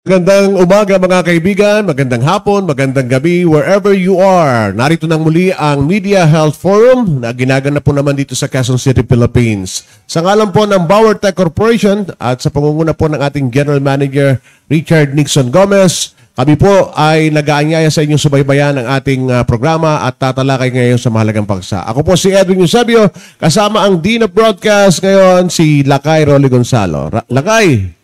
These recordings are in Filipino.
Magandang umaga mga kaibigan, magandang hapon, magandang gabi, wherever you are. Narito nang muli ang Media Health Forum na ginaganap po naman dito sa Quezon City, Philippines. Sa ngalan po ng Bauer Tech Corporation at sa pangunguna po ng ating General Manager Richard Nixon Gomez, kami po ay nag-aanyaya sa inyong subaybayan ng ating uh, programa at tatalakay ngayon sa mahalagang paksa. Ako po si Edwin Eusebio, kasama ang Dean of Broadcast ngayon, si Lakay Rolly Gonzalo. Ra- Lakay!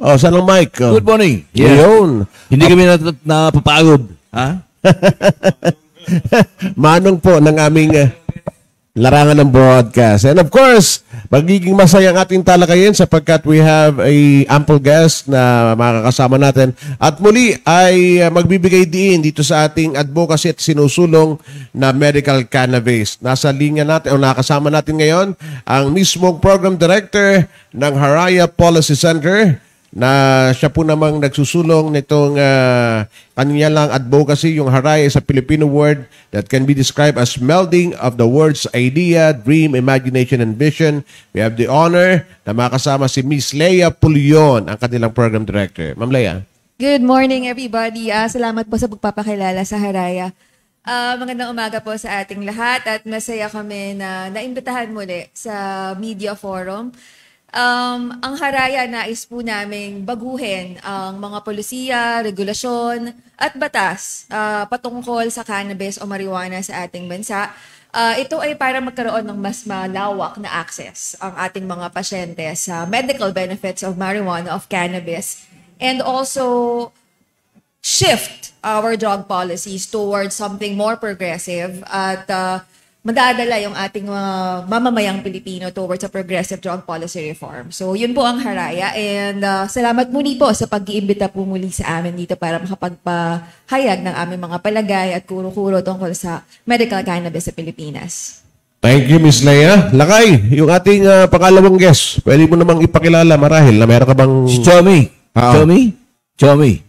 Oh, saan ang mic? Oh. Good morning. Yun. Hindi kami nat- napapagod. Ha? Manong po ng aming uh, larangan ng broadcast. And of course, magiging masaya ang ating talakayin sapagkat we have a ample guest na makakasama natin. At muli ay uh, magbibigay diin dito sa ating advocacy at sinusulong na medical cannabis. Nasa linya natin o nakasama natin ngayon ang mismong program director ng Haraya Policy Center na siya po namang nagsusulong nitong uh, kanya lang advocacy, yung Haraya is a Filipino word that can be described as melding of the words idea, dream, imagination, and vision. We have the honor na makasama si Miss Leia Pulion, ang kanilang program director. Ma'am Leia. Good morning everybody. Uh, salamat po sa pagpapakilala sa Haraya. Uh, magandang umaga po sa ating lahat at masaya kami na naimbitahan muli sa Media Forum. Um, ang haraya nais po naming baguhin ang mga polisiya, regulasyon at batas uh, patungkol sa cannabis o marijuana sa ating bansa. Uh, ito ay para magkaroon ng mas malawak na access ang ating mga pasyente sa medical benefits of marijuana, of cannabis, and also shift our drug policies towards something more progressive at uh, madadala yung ating mga mamamayang Pilipino towards a progressive drug policy reform. So, yun po ang haraya. And uh, salamat muli po sa pag-iimbita po muli sa amin dito para makapagpahayag ng aming mga palagay at kuro-kuro tungkol sa medical cannabis sa Pilipinas. Thank you, Miss Leia. Lakay, yung ating uh, pangalawang guest, pwede mo namang ipakilala marahil na meron ka bang... Si Chomi. Ah. Chomi? Chomi.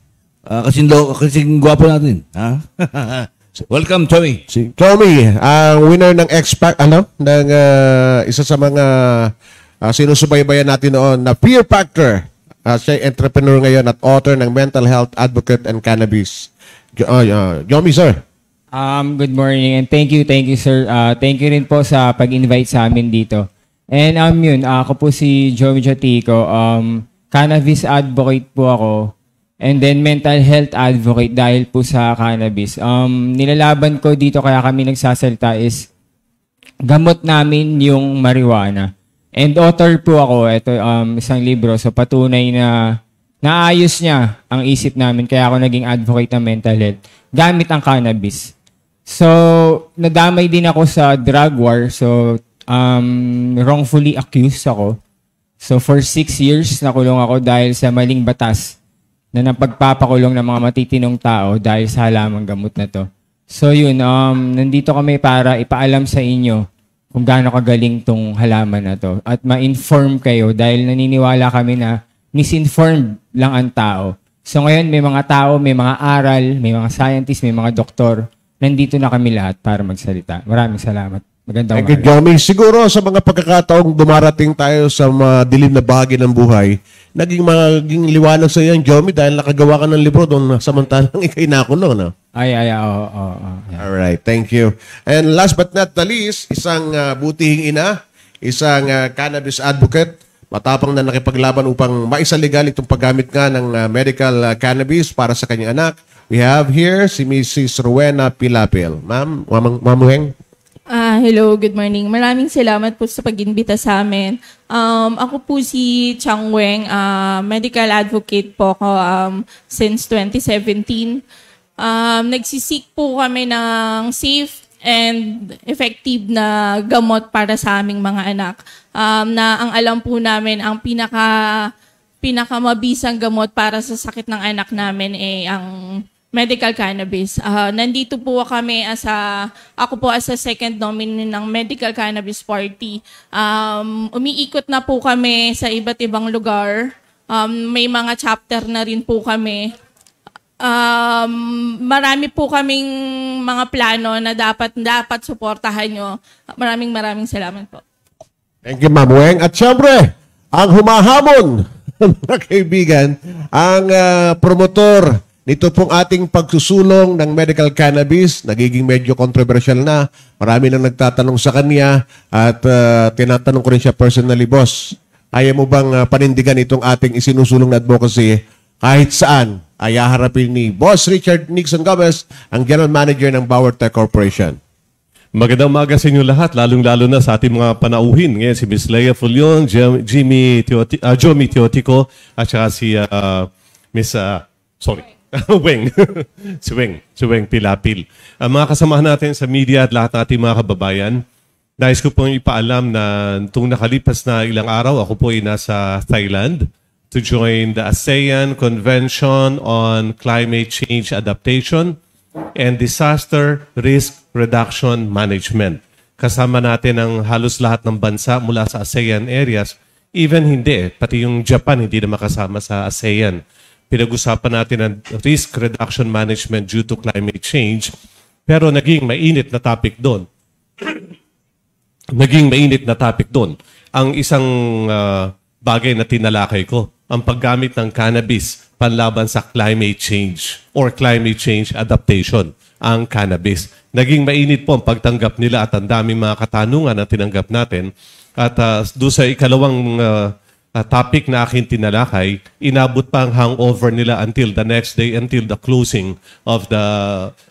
Uh, kasing, lo, kasing gwapo natin. Ha? Welcome, Chomi. Si Tommy, ang winner ng X Pac, ano, ng uh, isa sa mga uh, sinusubaybayan natin noon na Fear Factor. Uh, siya ay entrepreneur ngayon at author ng Mental Health Advocate and Cannabis. Jo- uh, uh, Jomi, sir. Um, good morning and thank you, thank you sir. Uh, thank you rin po sa pag-invite sa amin dito. And um, yun, uh, ako po si Joey Jatico. Um, cannabis advocate po ako. And then mental health advocate dahil po sa cannabis. Um, nilalaban ko dito kaya kami nagsasalita is gamot namin yung marijuana. And author po ako, ito um, isang libro. So patunay na naayos niya ang isip namin kaya ako naging advocate ng mental health gamit ang cannabis. So, nadamay din ako sa drug war. So, um, wrongfully accused ako. So, for six years, nakulong ako dahil sa maling batas na napagpapakulong ng mga matitinong tao dahil sa halamang gamot na to. So yun, um, nandito kami para ipaalam sa inyo kung gaano kagaling tong halaman na to at ma-inform kayo dahil naniniwala kami na misinformed lang ang tao. So ngayon may mga tao, may mga aral, may mga scientists, may mga doktor. Nandito na kami lahat para magsalita. Maraming salamat. Magandang umaga. Siguro sa mga pagkakataong dumarating tayo sa mga dilim na bahagi ng buhay, naging maging liwanag sa iyo, Jomi, dahil nakagawa ka ng libro doon samantalang ikay nakulong, no? Ay, ay, oo, oo, oo. Yeah. All right, thank you. And last but not the least, isang uh, butihing ina, isang uh, cannabis advocate, matapang na nakipaglaban upang maisaligal itong paggamit nga ng uh, medical uh, cannabis para sa kanyang anak. We have here si Mrs. Rowena Pilapil. Ma'am, Ma'am Mamuheng. Ah, hello, good morning. Maraming salamat po sa pag-imbita sa amin. Um, ako po si Chang Weng, ah, medical advocate po ako um, since 2017. Um, nagsisik po kami ng safe and effective na gamot para sa aming mga anak. Um, na ang alam po namin, ang pinaka pinakamabisang gamot para sa sakit ng anak namin ay ang medical cannabis. Ah, nandito po kami as a, ako po as a second nominee ng Medical Cannabis Party. Um, umiikot na po kami sa iba't ibang lugar. Um, may mga chapter na rin po kami. Um, marami po kaming mga plano na dapat dapat suportahan nyo. Maraming maraming salamat po. Thank you, Ma'am Weng. At syempre, ang humahamon mga kaibigan, ang ah, promotor nito pong ating pagsusulong ng medical cannabis, nagiging medyo controversial na. Marami nang nagtatanong sa kanya at ah, tinatanong ko rin siya personally, boss, kaya mo bang ah, panindigan itong ating isinusulong na advocacy kahit saan ay haharapin ni Boss Richard Nixon Gomez, ang General Manager ng Bauer Tech Corporation. Magandang umaga sa inyo lahat, lalong-lalo na sa ating mga panauhin. Ngayon si Miss Leia Fulion, Jim- Jimmy Teoti, uh, Jomi Teotico, at saka si uh, Miss, uh, sorry, Weng. si Weng. Si Pilapil. Ang mga kasamahan natin sa media at lahat ng ating mga kababayan, nais ko pong ipaalam na itong nakalipas na ilang araw, ako po ay nasa Thailand to join the ASEAN Convention on Climate Change Adaptation and Disaster Risk Reduction Management. Kasama natin ang halos lahat ng bansa mula sa ASEAN areas. Even hindi, pati yung Japan hindi na makasama sa ASEAN. Pinag-usapan natin ang risk reduction management due to climate change. Pero naging mainit na topic doon naging mainit na topic doon. Ang isang ah, bagay na tinalakay ko, ang paggamit ng cannabis panlaban sa climate change or climate change adaptation, ang cannabis. Naging mainit po ang pagtanggap nila at ang daming mga katanungan na tinanggap natin. At uh, doon sa ikalawang ah, ah, topic na akin tinalakay, inabot pa ang hangover nila until the next day, until the closing of the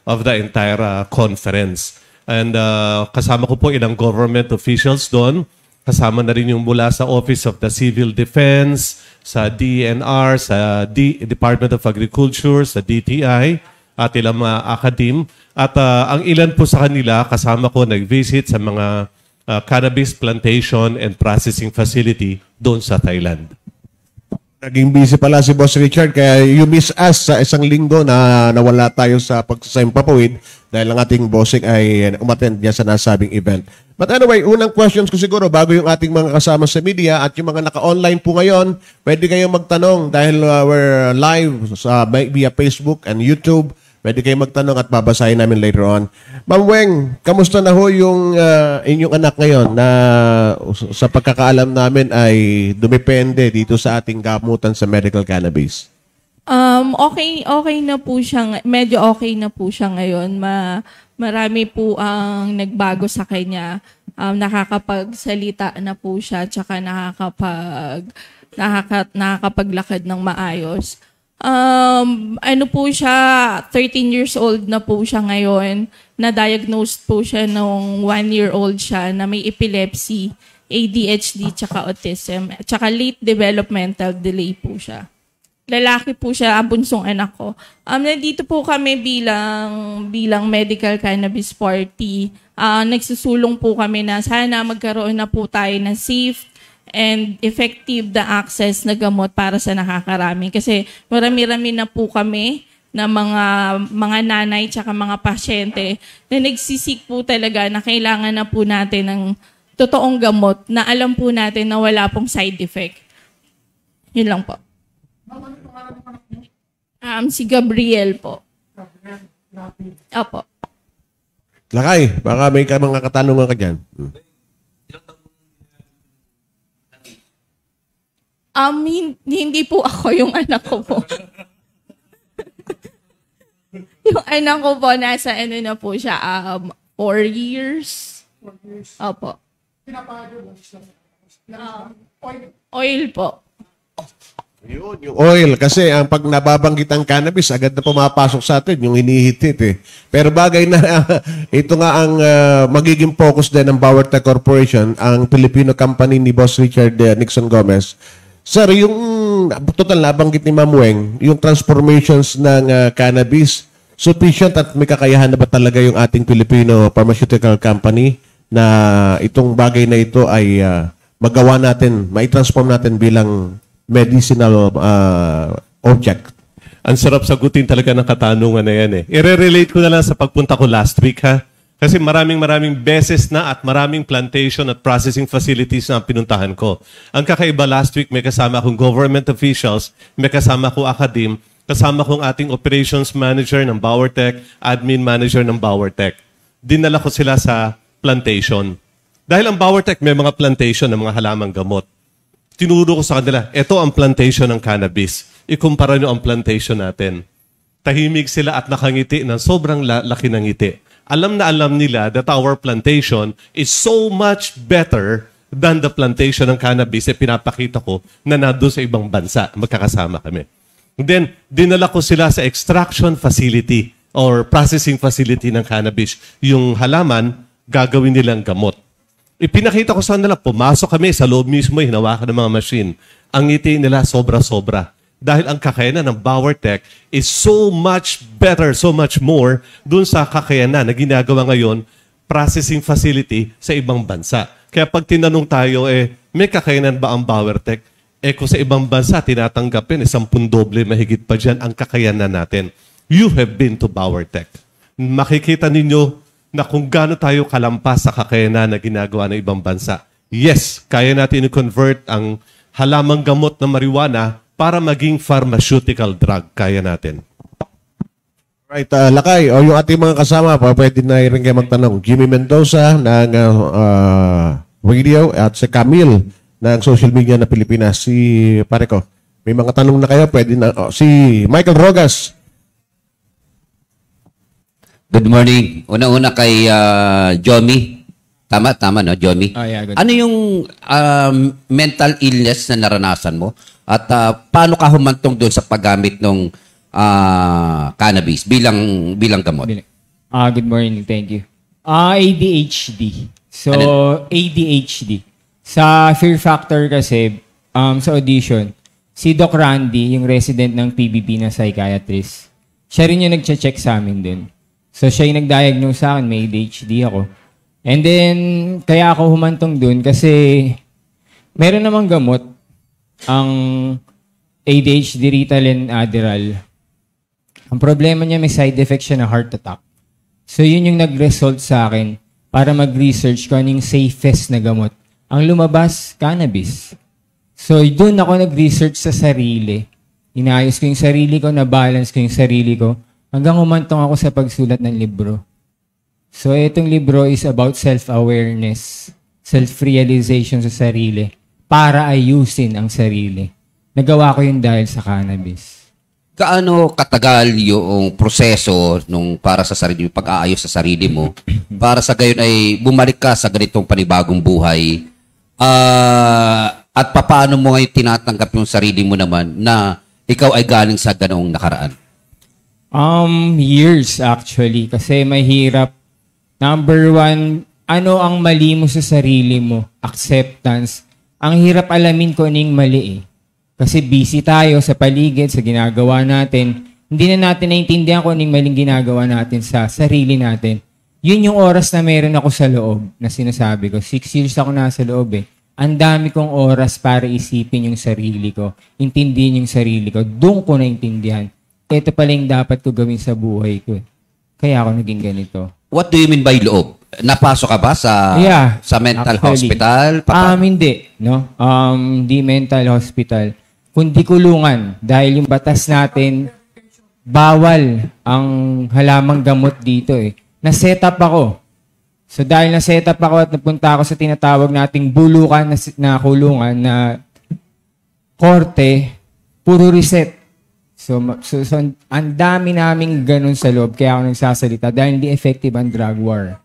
of the entire ah, conference. And uh, kasama ko po ilang government officials doon. Kasama na rin yung mula sa Office of the Civil Defense, sa DNR, sa D- Department of Agriculture, sa DTI, at ilang mga akadim. At uh, ang ilan po sa kanila, kasama ko nag-visit sa mga uh, cannabis plantation and processing facility doon sa Thailand. Naging busy pala si Boss Richard kaya you miss us sa isang linggo na nawala tayo sa pagsasayang dahil ang ating bossing ay umattend niya sa nasabing event. But anyway, unang questions ko siguro bago yung ating mga kasama sa media at yung mga naka-online po ngayon, pwede kayong magtanong dahil uh, we're live sa via Facebook and YouTube. Pwede kayong magtanong at babasahin namin later on. Ma'am Weng, kamusta na ho yung uh, inyong anak ngayon na sa pagkakaalam namin ay dumepende dito sa ating gamutan sa medical cannabis? Um, okay, okay na po siya. Medyo okay na po siya ngayon. Ma, marami po ang nagbago sa kanya. Um, nakakapagsalita na po siya, tsaka nakakapag, nakaka, nakakapaglakad ng maayos. Um, ano po siya, 13 years old na po siya ngayon. Na-diagnosed po siya nung 1 year old siya na may epilepsy, ADHD, tsaka autism. Tsaka late developmental delay po siya lalaki po siya, ang bunsong anak ko. Um, nandito po kami bilang, bilang medical cannabis party. Ah, nagsusulong po kami na sana magkaroon na po tayo ng safe and effective na access na gamot para sa nakakarami. Kasi marami-rami na po kami na mga mga nanay tsaka mga pasyente na nagsisik po talaga na kailangan na po natin ng totoong gamot na alam po natin na wala pong side effect. Yun lang po. Um, si Gabriel po. Opo. Lakay, baka may ka- mga katanungan ka dyan. Hmm. Um, hin- hindi po ako yung anak ko po. yung anak ko po, nasa ano na po siya, um, four years. Opo. Um, oil po. Yun, yung oil. Kasi ang pag nababanggit ang cannabis, agad na pumapasok sa atin, yung hinihit eh. Pero bagay na ito nga ang ah, magiging focus din ng Bauer Tech Corporation, ang Filipino company ni Boss Richard eh, Nixon Gomez. Sir, yung total nabanggit ni Ma'am Weng, yung transformations ng ah, cannabis, sufficient at may kakayahan na ba talaga yung ating Filipino pharmaceutical company na itong bagay na ito ay ah, magawa natin, mai-transform natin bilang medicinal ah, object. Ang sarap sagutin talaga ng katanungan na yan eh. I-relate ko na lang sa pagpunta ko last week ha. Kasi maraming maraming beses na at maraming plantation at processing facilities na pinuntahan ko. Ang kakaiba last week, may kasama akong government officials, may kasama ko akadim, kasama kong ating operations manager ng Bauertech, admin manager ng Bauertech. Dinala ko sila sa plantation. Dahil ang Bauertech may mga plantation ng mga halamang gamot. tinuro ko sa kanila, ito ang plantation ng cannabis. Ikumpara nyo ang plantation natin. Tahimik sila at nakangiti ng sobrang la- laki ng ngiti. Alam na alam nila that our plantation is so much better than the plantation ng cannabis. Eh, pinapakita ko na nandun sa ibang bansa. Magkakasama kami. Then, dinala ko sila sa extraction facility or processing facility ng cannabis. Yung halaman, gagawin nilang gamot. Ipinakita ko sa nila, pumasok kami sa loob mismo, hinawakan ng mga machine. Ang ngiti nila sobra-sobra. Dahil ang kakayanan ng Bauer is so much better, so much more dun sa kakayanan na ginagawa ngayon processing facility sa ibang bansa. Kaya pag tinanong tayo, eh, may kakayanan ba ang Bauer Tech? Eh kung sa ibang bansa, tinatanggapin, isang doble mahigit pa dyan ang kakayanan natin. You have been to Bauer. Makikita ninyo na kung gaano tayo kalampas sa kakayanan na ginagawa ng ibang bansa. Yes, kaya natin i-convert ang halamang gamot na marijuana para maging pharmaceutical drug. Kaya natin. Right, uh, Lakay, o yung ating mga kasama, pa, pwede na rin kayo magtanong. Jimmy Mendoza ng uh, uh, radio at si Camille ng social media na Pilipinas. Si pare ko, may mga tanong na kayo, pwede na. oh, si Michael Rogas. Good morning. Una-una kay ah, Jomi. Tama, tama no, Jomi? Ah, yeah, good. ano yung um, mental illness na naranasan mo? At ah, paano ka humantong doon sa paggamit ng ah, cannabis bilang bilang gamot? Ah, good morning. Thank you. Ah, ADHD. So, ADHD. Sa Fear Factor kasi, um, sa audition, si Doc Randy, yung resident ng PBB na psychiatrist, siya rin yung nagche-check sa amin din. So, siya yung nag-diagnose sa akin, may ADHD ako. And then, kaya ako humantong dun kasi meron namang gamot ang ADHD, Ritalin, Adderall. Ang problema niya, may side effect siya na heart attack. So yun yung nag-result sa akin para mag-research ko ano yung safest na gamot. Ang lumabas, cannabis. So doon ako nag-research sa sarili. Inayos ko yung sarili ko, na-balance ko yung sarili ko, hanggang humantong ako sa pagsulat ng libro. So itong libro is about self-awareness, self-realization sa sarili, para ayusin ang sarili. Nagawa ko yun dahil sa cannabis. Kaano katagal yung proseso nung para sa sarili, pag-aayos sa sarili mo, para sa gayon ay bumalik ka sa ganitong panibagong buhay, ah, at paano mo ngayon tinatanggap yung sarili mo naman na ikaw ay galing sa ganoong nakaraan? Um, years actually. Kasi mahirap. Number one, ano ang mali mo sa sarili mo? Acceptance. Ang hirap alamin ko aning mali eh. Kasi busy tayo sa paligid, sa ginagawa natin. Hindi na natin naintindihan kung anong maling ginagawa natin sa sarili natin. Yun yung oras na meron ako sa loob na sinasabi ko. Six years ako nasa loob eh. Ang dami kong oras para isipin yung sarili ko. Intindihin yung sarili ko. Doon ko naintindihan. Ito pala yung dapat ko gawin sa buhay ko. eh. Kaya ako naging ganito. What do you mean by loob? Napasok ka ba sa Yeah. sa mental actually. hospital? Um, Papa- hindi. No? Um, hindi mental hospital. Kundi kulungan. Dahil yung batas natin, bawal ang halamang gamot dito eh. Na-set up ako. So dahil na-set up ako at napunta ako sa tinatawag nating bulukan na, si- na kulungan na korte, puro reset. So, so, so ang- dami naming ganun sa loob kaya ako nagsasalita dahil hindi effective ang drug war.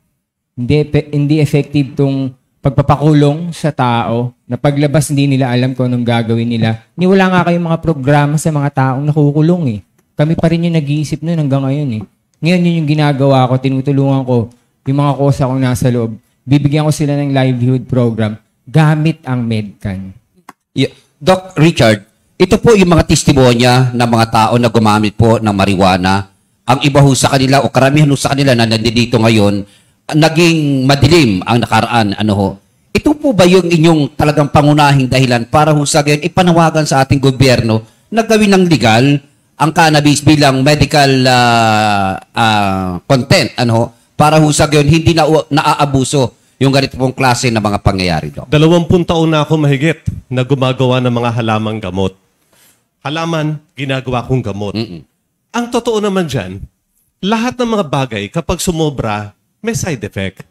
Hindi, hindi effective tong pagpapakulong sa tao na paglabas hindi nila alam kung anong gagawin nila. Ni wala nga kayong mga programa sa mga taong nakukulong eh. Kami pa rin yung nag-iisip nun hanggang ngayon eh. Ngayon yun yung ginagawa ko, tinutulungan ko yung mga kosa kong nasa loob. Bibigyan ko sila ng livelihood program gamit ang Medcan. Y- Doc Richard, ito po yung mga testimonya ng mga tao na gumamit po ng marijuana. Ang iba ho sa kanila o karamihan ho sa kanila na nandito ngayon, naging madilim ang nakaraan. Ano ho? Ito po ba yung inyong talagang pangunahing dahilan para ho sa gayon ipanawagan sa ating gobyerno na gawin ng legal ang cannabis bilang medical ah, ah, content ano ho? para ho sa gayon hindi na naaabuso yung ganito pong klase ng mga pangyayari, Doc? Dalawampung taon na ako mahigit na gumagawa ng mga halamang gamot. Halaman, ginagawa kong gamot. Ang totoo naman dyan, lahat ng mga bagay, kapag sumobra, may side effect.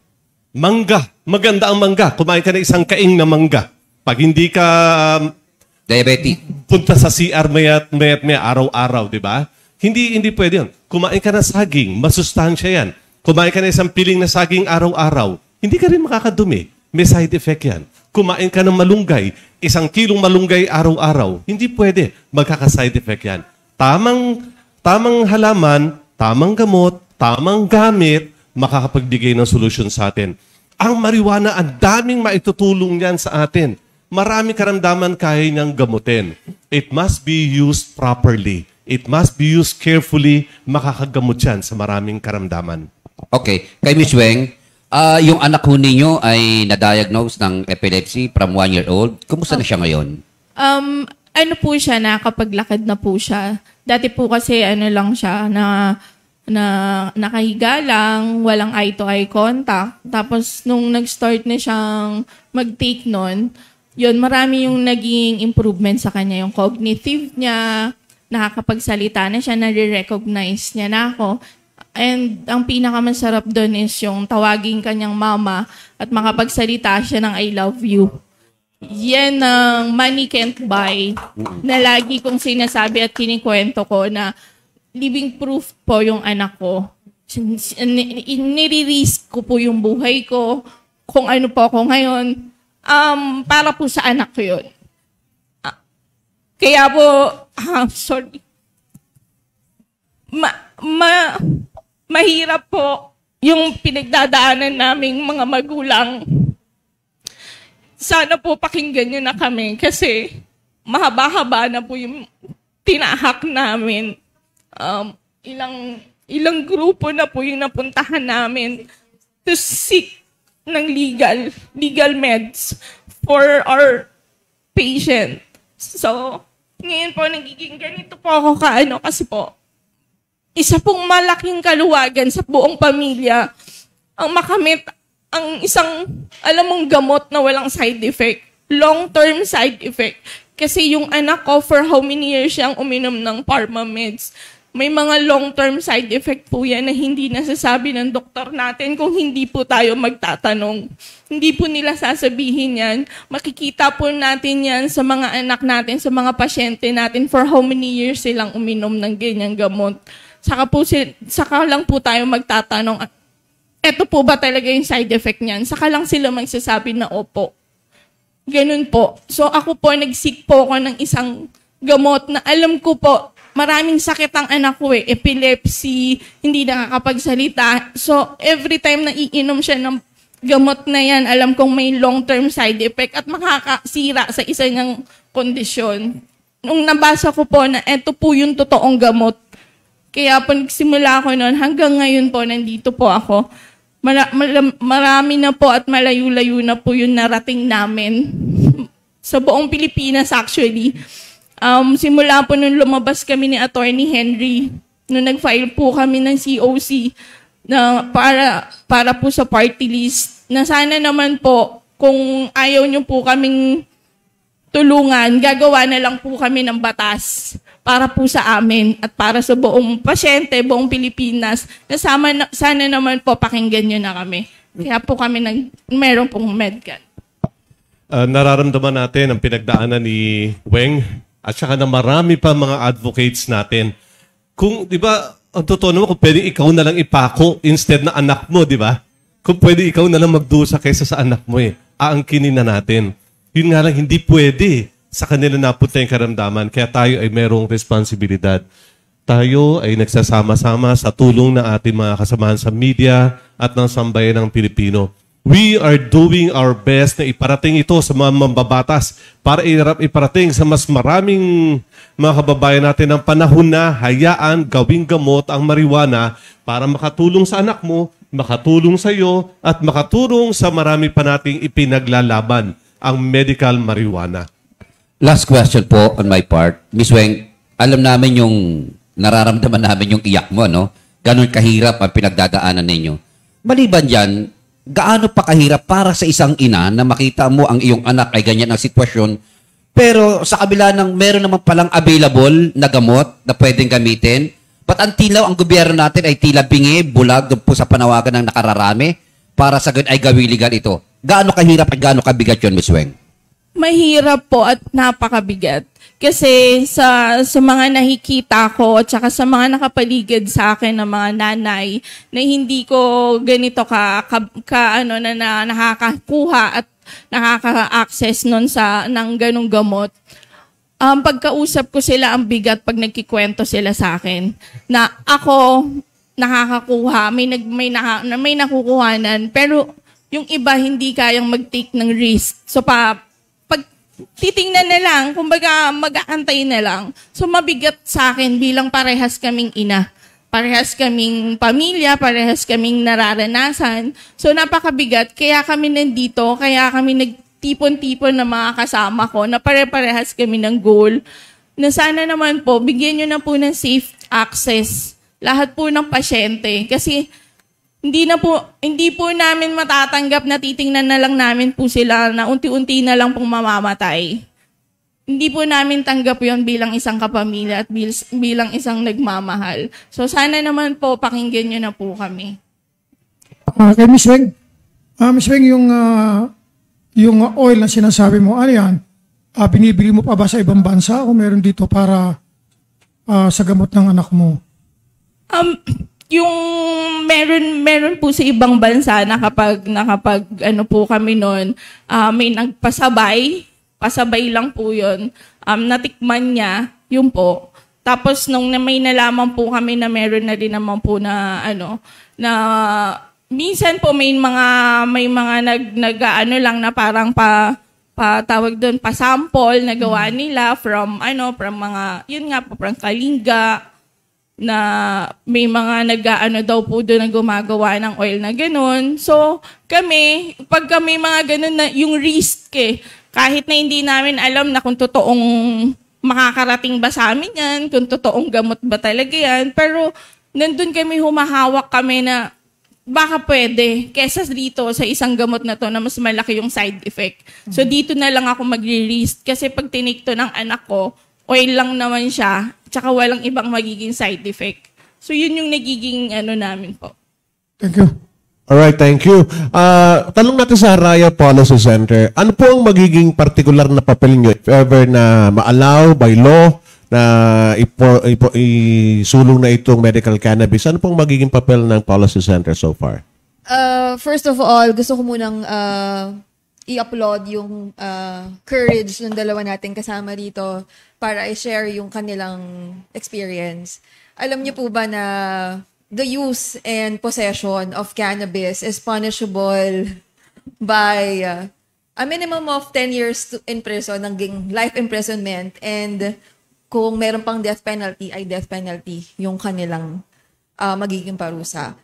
Mangga. Maganda ang mangga. Kumain ka ng isang kaing na mangga. Pag hindi ka um, Diabetic. punta sa CR mayat mayat may araw-araw, di ba? Hindi hindi pwede yun. Kumain ka ng saging, masustansya yan. Kumain ka ng isang piling na saging araw-araw, hindi ka rin makakadumi. May side effect yan. Kumain ka ng malunggay, isang kilong malunggay araw-araw, hindi pwede. Magkaka-side effect yan. Tamang, tamang halaman, tamang gamot, tamang gamit, makakapagbigay ng solusyon sa atin. Ang marijuana, ang daming maitutulong yan sa atin. Marami karamdaman kaya niyang gamutin. It must be used properly. It must be used carefully. Makakagamot yan sa maraming karamdaman. Okay. Kay Miss Weng, ah, yung anak ho ninyo ay na-diagnose ng epilepsy from one year old. Kumusta na siya ngayon? Um, ano po siya, nakapaglakad na po siya. Dati po kasi ano lang siya, na, na nakahiga lang, walang eye-to-eye contact. Tapos nung nag-start na siyang mag-take nun, yun, marami yung naging improvement sa kanya. Yung cognitive niya, nakakapagsalita na siya, nare-recognize niya na ako. And ang pinakamasarap doon is yung tawagin kanyang mama at makapagsalita siya ng I love you. Yan ang money can't buy na lagi kong sinasabi at kinikwento ko na living proof po yung anak ko. Nire-risk ko po yung buhay ko kung ano po ako ngayon. Um, para po sa anak ko yun. Ah, Kaya po, ah, sorry. Ma, ma, mahirap po yung pinagdadaanan naming mga magulang sana po pakinggan nyo na kami kasi mahaba-haba na po yung tinahak namin. Um, ilang ilang grupo na po yung napuntahan namin to seek ng legal legal meds for our patient. So, ngayon po nagiging ganito po ako kaano kasi po isa pong malaking kaluwagan sa buong pamilya ang makamit ang isang, alam mong gamot na walang side effect. Long-term side effect. Kasi yung anak ko, for how many years siyang uminom ng pharma meds. May mga long-term side effect po yan na hindi nasasabi ng doktor natin kung hindi po tayo magtatanong. Hindi po nila sasabihin yan. Makikita po natin yan sa mga anak natin, sa mga pasyente natin for how many years silang uminom ng ganyang gamot. Saka, po, si- saka lang po tayo magtatanong, eto po ba talaga yung side effect niyan? Saka lang sila magsasabi na opo. Ganun po. So ako po, nag-seek po ako ng isang gamot na alam ko po, maraming sakit ang anak ko eh. Epilepsy, hindi nakakapagsalita. So every time na iinom siya ng gamot na yan, alam kong may long-term side effect at makakasira sa isa niyang kondisyon. Nung nabasa ko po na eto po yung totoong gamot, kaya po nagsimula ako noon, hanggang ngayon po, nandito po ako. Mara- mala- marami na po at malayo-layo na po yung narating namin. Sa buong Pilipinas actually. Um, simula po nung lumabas kami ni Attorney Henry, nung nag-file po kami ng COC na para, para po sa party list, na sana naman po, kung ayaw nyo po kaming tulungan, gagawa na lang po kami ng batas para po sa amin at para sa buong pasyente, buong Pilipinas, na sama na, sana naman po pakinggan nyo na kami. Kaya po kami nag, meron pong medcan. Uh, nararamdaman natin ang pinagdaanan ni Weng at saka na marami pa mga advocates natin. Kung, di ba, ang totoo naman, kung pwede ikaw na lang ipako instead na anak mo, di ba? Kung pwede ikaw na lang magdusa kaysa sa anak mo eh. Aangkinin na natin. Yun nga lang, hindi pwede sa kanila napunta yung karamdaman. Kaya tayo ay merong responsibilidad. Tayo ay nagsasama-sama sa tulong ng ating mga kasamahan sa media at ng sambayan ng Pilipino. We are doing our best na iparating ito sa mga mambabatas para iparating sa mas maraming mga kababayan natin ng panahon na hayaan gawing gamot ang marijuana para makatulong sa anak mo, makatulong sa iyo, at makatulong sa marami pa nating ipinaglalaban ang medical marijuana. Last question po on my part. Miss Weng, alam namin yung nararamdaman namin yung iyak mo, no? Ganon kahirap ang pinagdadaanan ninyo. Maliban dyan, gaano pa kahirap para sa isang ina na makita mo ang iyong anak ay ganyan ang sitwasyon, pero sa kabila ng meron naman palang available na gamot na pwedeng gamitin, but ang tilaw, ang gobyerno natin ay tila bingi, bulag po sa panawagan ng nakararami para sa ay gawing legal ito. Gaano kahirap at gaano kabigat yun, Miss Weng? Mahirap po at napakabigat. Kasi sa sa mga nakikita ko at saka sa mga nakapaligid sa akin ng mga nanay na hindi ko ganito ka, ka, ka ano na, na nakakakuha at nakaka-access nun sa ng ganong gamot. Um, pagkausap ko sila ang bigat pag nagkikwento sila sa akin na ako nakakakuha, may nag may naka, may nakukuhanan pero yung iba hindi kayang mag-take ng risk. So pa titingnan na lang, kumbaga mag-aantay na lang. So mabigat sa akin bilang parehas kaming ina. Parehas kaming pamilya, parehas kaming nararanasan. So napakabigat, kaya kami nandito, kaya kami nagtipon-tipon ng mga kasama ko na pare-parehas kami ng goal. Na sana naman po, bigyan nyo na po ng safe access lahat po ng pasyente. Kasi hindi na po hindi po namin matatanggap na titingnan na lang namin po sila na unti-unti na lang pong mamamatay. Hindi po namin tanggap yon bilang isang kapamilya at bil- bilang isang nagmamahal. So sana naman po pakinggan nyo na po kami. Ah, kay Miss Weng, ah, Miss Weng, yung, ah, yung oil na sinasabi mo, ano yan? Ah, binibili mo pa ba sa ibang bansa o meron dito para ah, sa gamot ng anak mo? Um, yung meron meron po sa ibang bansa na kapag nakapag ano po kami noon, ah, may nagpasabay, pasabay lang po 'yon. Um, natikman niya, yun po. Tapos nung may nalaman po kami na meron na din naman po na ano na minsan po may mga may mga nag nag ano lang na parang pa patawag doon pa sample na gawa nila from ano from mga yun nga po from Kalinga na may mga nag-ano daw po doon na gumagawa ng oil na ganun. So, kami, pag kami mga ganun na, yung risk eh, kahit na hindi namin alam na kung totoong makakarating ba sa amin yan, kung totoong gamot ba talaga yan, pero nandun kami humahawak kami na baka pwede kesa dito sa isang gamot na to na mas malaki yung side effect. So dito na lang ako magre-risk kasi pag tinik to ng anak ko, oil lang naman siya, tsaka walang ibang magiging side effect. So yun yung nagiging ano namin po. Thank you. Alright, thank you. Ah, tanong natin sa Raya Policy Center, ano po ang magiging particular na papel nyo if ever na ma-allow by law na ipo, ipo, isulong na itong medical cannabis? Ano pong magiging papel ng Policy Center so far? Uh, first of all, gusto ko munang uh, i-upload yung uh, courage ng dalawa nating kasama dito para i-share yung kanilang experience. Alam niyo po ba na the use and possession of cannabis is punishable by uh, a minimum of 10 years to, in prison, naging life imprisonment, and kung meron pang death penalty, ay death penalty yung kanilang uh, magiging parusa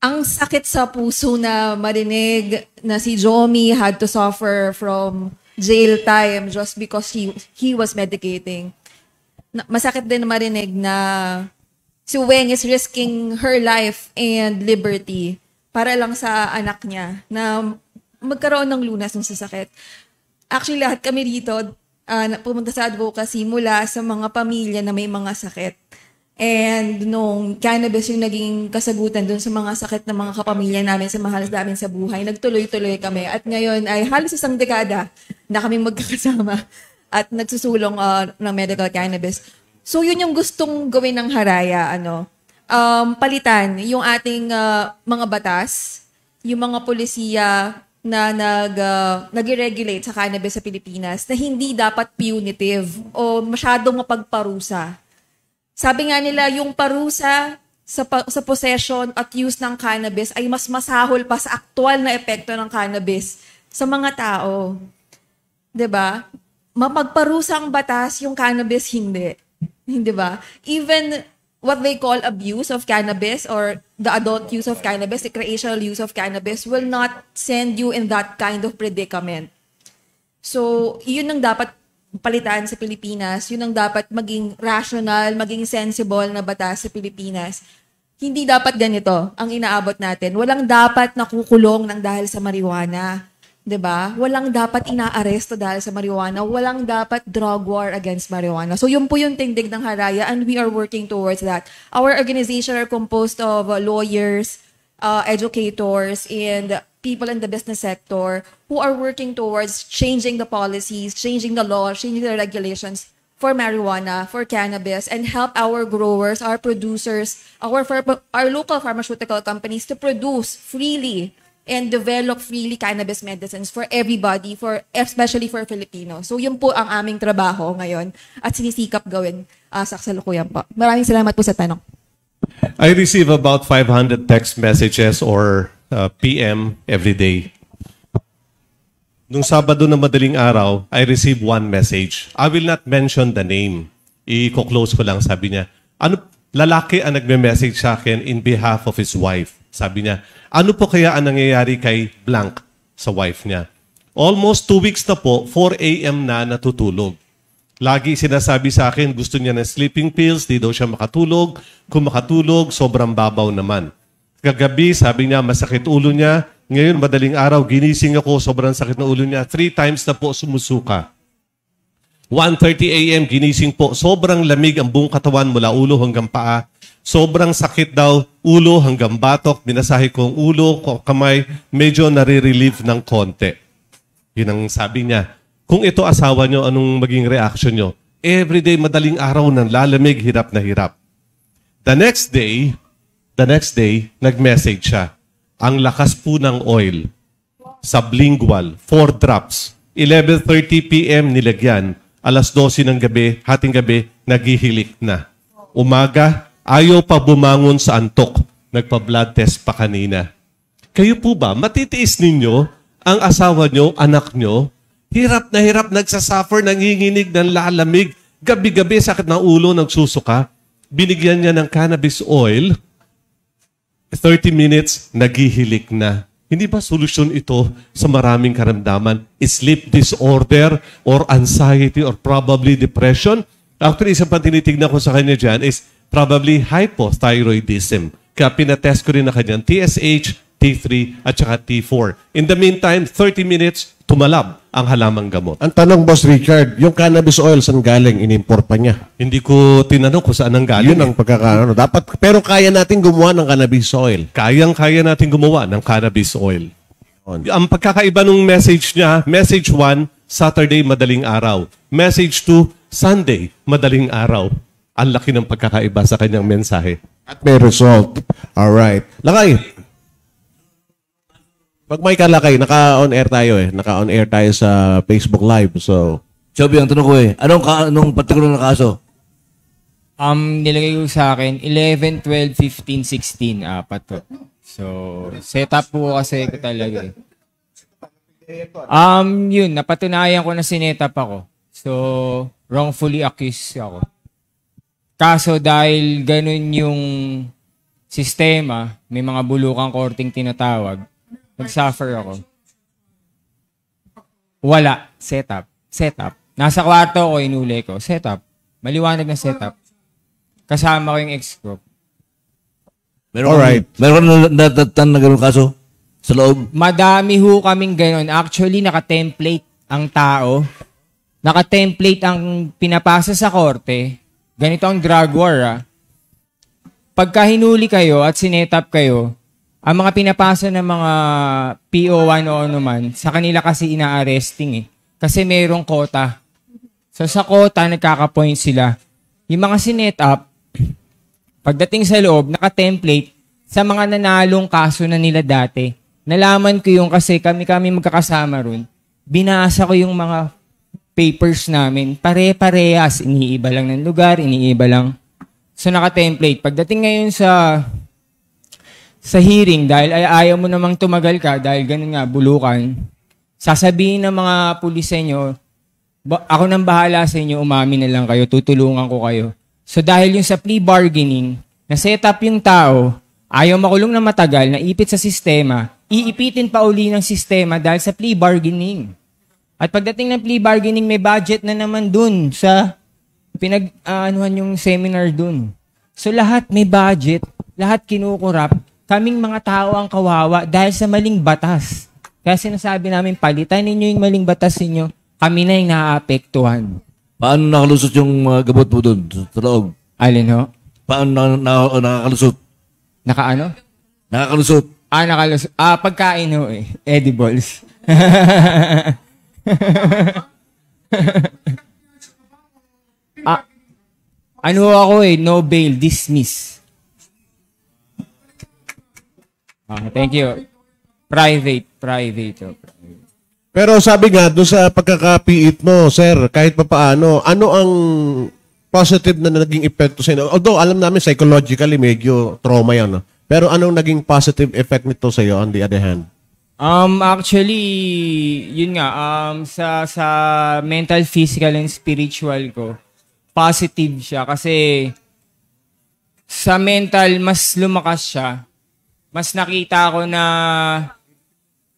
ang sakit sa puso na marinig na si Jomi had to suffer from jail time just because he he was medicating. Na, masakit din marinig na si Weng is risking her life and liberty para lang sa anak niya na magkaroon ng lunas ng sasakit. Actually, lahat kami dito uh, pumunta sa advocacy mula sa mga pamilya na may mga sakit. And nung cannabis yung naging kasagutan dun sa mga sakit ng mga kapamilya namin, sa mahal namin sa buhay, nagtuloy-tuloy kami. At ngayon ay halos isang dekada na kami magkakasama at nagsusulong uh, ng medical cannabis. So yun yung gustong gawin ng Haraya, ano, um, palitan yung ating uh, mga batas, yung mga polisiya na nag, uh, nag-regulate sa cannabis sa Pilipinas na hindi dapat punitive o masyadong mapagparusa sabi nga nila, yung parusa sa, sa possession at use ng cannabis ay mas masahol pa sa aktual na epekto ng cannabis sa mga tao. 'Di ba? Mapagparusa ang batas, yung cannabis hindi. Hindi ba? Even what they call abuse of cannabis or the adult use of cannabis, recreational use of cannabis will not send you in that kind of predicament. So, yun ang dapat palitan sa Pilipinas, yun ang dapat maging rational, maging sensible na batas sa Pilipinas. Hindi dapat ganito ang inaabot natin. Walang dapat nakukulong ng dahil sa marijuana. 'di ba? Walang dapat inaaresto dahil sa marijuana. Walang dapat drug war against marijuana. So yun po yung tindig ng Haraya and we are working towards that. Our organization are composed of lawyers, uh, educators, and people in the business sector who are working towards changing the policies, changing the law, changing the regulations for marijuana, for cannabis, and help our growers, our producers, our, our local pharmaceutical companies to produce freely and develop freely cannabis medicines for everybody, for especially for Filipinos. So yun po ang aming trabaho ngayon at sinisikap gawin uh, sa kasalukuyan po. Maraming salamat po sa tanong. I receive about 500 text messages or uh, PM every day. Nung Sabado na madaling araw, I receive one message. I will not mention the name. I-close ko lang, sabi niya. Ano, lalaki ang nagme-message sa akin in behalf of his wife. Sabi niya, ano po kaya ang nangyayari kay Blank sa wife niya? Almost two weeks na po, 4 a.m. na natutulog. Lagi sinasabi sa akin, gusto niya ng sleeping pills, di daw siya makatulog. Kung makatulog, sobrang babaw naman. Kagabi, sabi niya, masakit ulo niya. Ngayon, madaling araw, ginising ako, sobrang sakit na ulo niya. Three times na po sumusuka. 1.30 a.m. ginising po. Sobrang lamig ang buong katawan mula ulo hanggang paa. Sobrang sakit daw, ulo hanggang batok. Binasahe ko ang ulo, kamay, medyo nare-relieve ng konti. Yun ang sabi niya. Kung ito asawa niyo, anong maging reaction niyo? Everyday, madaling araw nang lalamig, hirap na hirap. The next day, the next day, nag-message siya. Ang lakas po ng oil, sublingual, 4 drops. 11.30 p.m. nilagyan. Alas 12 ng gabi, hating gabi, naghihilik na. Umaga, ayaw pa bumangon sa antok. Nagpa-blood test pa kanina. Kayo po ba, matitiis ninyo ang asawa nyo, anak nyo, hirap na hirap, nagsasuffer, nanginginig ng lalamig, gabi-gabi sakit ng ulo, nagsusuka, binigyan niya ng cannabis oil, 30 minutes, naghihilik na. Hindi ba solusyon ito sa maraming karamdaman? Sleep disorder or anxiety or probably depression? Actually, isang pang tinitignan ko sa kanya dyan is probably hypothyroidism. Kaya pinatest ko rin na kanyang TSH, T3, at saka T4. In the meantime, 30 minutes, tumalab ang halamang gamot. Ang tanong, Boss Richard, yung cannabis oil, saan galing? Inimport pa niya. Hindi ko tinanong kung saan ang galing. Yun ang pagkakaano. Dapat, pero kaya natin gumawa ng cannabis oil. Kayang-kaya natin gumawa ng cannabis oil. Ang pagkakaiba ng message niya, message 1, Saturday, madaling araw. Message 2, Sunday, madaling araw. Ang laki ng pagkakaiba sa kanyang mensahe. At may result. Alright. Lakay. Pag may kalakay, naka-on air tayo eh. Naka-on air tayo sa Facebook Live. So, Chubby, ang tanong ko eh, anong, ka, anong particular na kaso? Um, nilagay ko sa akin, 11, 12, 15, 16, apat to. So, setup po kasi ko talaga eh. Um, yun, napatunayan ko na sinetap ako. So, wrongfully accused ako. Kaso dahil ganun yung sistema, may mga bulukang korting tinatawag, nag-suffer ako. Wala. Setup. Setup. Nasa kwarto ko, inuli ko. Setup. Maliwanag na setup. Kasama ko yung ex ko. Meron Alright. Kang, meron ka na natatan na ganun kaso? Sa loob? Madami ho kaming ganun. Actually, naka-template ang tao. Naka-template ang pinapasa sa korte. Ganito ang drug war, ah. Pagka hinuli kayo at sinetap kayo, ang mga pinapasa ng mga PO1 o ano man, sa kanila kasi ina-arresting eh. Kasi mayroong kota. So sa kota, nagkaka-point sila. Yung mga sinetap, pagdating sa loob, naka-template sa mga nanalong kaso na nila dati. Nalaman ko yung kasi kami-kami magkakasama ron. Binasa ko yung mga papers namin. Pare-parehas. Iniiba lang ng lugar, iniiba lang. So naka-template. Pagdating ngayon sa sa hearing, dahil ay ayaw mo namang tumagal ka, dahil ganun nga, bulukan, sasabihin ng mga pulis sa inyo, "Ba- ako nang bahala sa inyo, umami na lang kayo, tutulungan ko kayo. So dahil yung sa plea bargaining, na-set up yung tao, ayaw makulong na matagal, naipit sa sistema, iipitin pa uli ng sistema dahil sa plea bargaining. At pagdating ng plea bargaining, may budget na naman dun sa pinag-anuhan yung seminar dun. So lahat may budget, lahat kinukurap, kaming mga tao ang kawawa dahil sa maling batas. Kaya sinasabi namin, palitan ninyo yung maling batas ninyo, kami na yung naaapektuhan. Paano nakalusot yung mga gamot mo doon sa loob? Alin ho? Paano na, na, nakakalusot? Naka ano? Nakakalusot. Ah, nakalus... Ah, pagkain ho eh. Edibles. ah, ano ako eh, no bail, dismiss. Ah, thank you. Private, private. Oh. Pero sabi nga, doon sa pagkakapiit mo, sir, kahit pa paano, ano ang positive na naging epekto sa inyo? Although, alam namin psychologically, medyo trauma yan. no? Pero anong naging positive effect nito sa iyo on the other hand? Um, actually, yun nga, um, sa, sa mental, physical, and spiritual ko, positive siya kasi sa mental, mas lumakas siya. Mas nakita ko na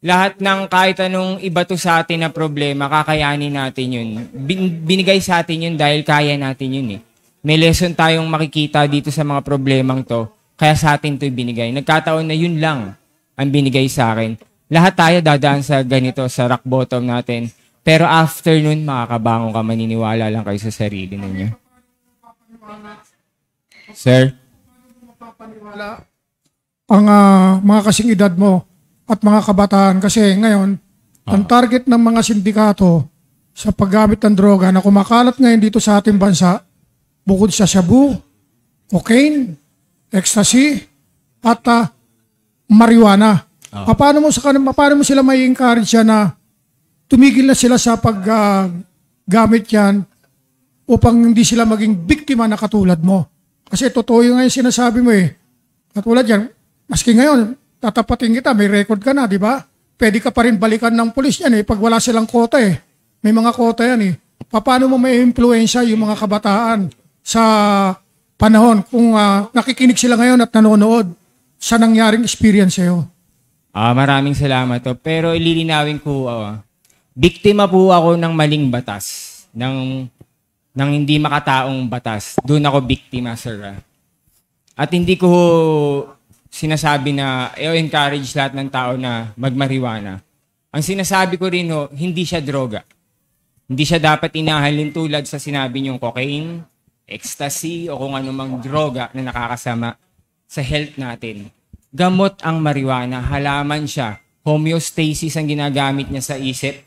lahat ng kahit anong iba to sa atin na problema, kakayanin natin yun. Bin- binigay sa atin yun dahil kaya natin yun eh. May lesson tayong makikita dito sa mga problemang to, kaya sa atin to binigay. Nagkataon na yun lang ang binigay sa akin. Lahat tayo dadaan sa ganito, sa rock bottom natin. Pero after nun, makakabangon ka, maniniwala lang kayo sa sarili ninyo. Sir? Ang ah, mga kasing edad mo at mga kabataan kasi ngayon ang target ng mga sindikato sa paggamit ng droga na kumakalat ngayon dito sa ating bansa bukod sa shabu, cocaine, ecstasy at ah, marijuana. Paano mo sa kanila, paano mo sila may encourage na tumigil na sila sa paggamit yan upang hindi sila maging biktima na katulad mo. Kasi totoo yung ngayon sinasabi mo eh. Katulad yan, maski ngayon, tatapatin kita, may record ka na, di ba? Pwede ka pa rin balikan ng pulis yan eh, pag wala silang kota eh. May mga kota yan eh. Paano mo may influensya yung mga kabataan sa panahon kung ah, nakikinig sila ngayon at nanonood sa nangyaring experience sa'yo? Ah, maraming salamat to. Pero ililinawin ko, ah, biktima po ako ng maling batas. Ng, ng hindi makataong batas. Doon ako biktima, sir. ah. At hindi ko sinasabi na i-encourage lahat ng tao na magmariwana. Ang sinasabi ko rin ho, hindi siya droga. Hindi siya dapat inahalin tulad sa sinabi niyong cocaine, ecstasy, o kung anumang droga na nakakasama sa health natin. Gamot ang marijuana, halaman siya. Homeostasis ang ginagamit niya sa isip.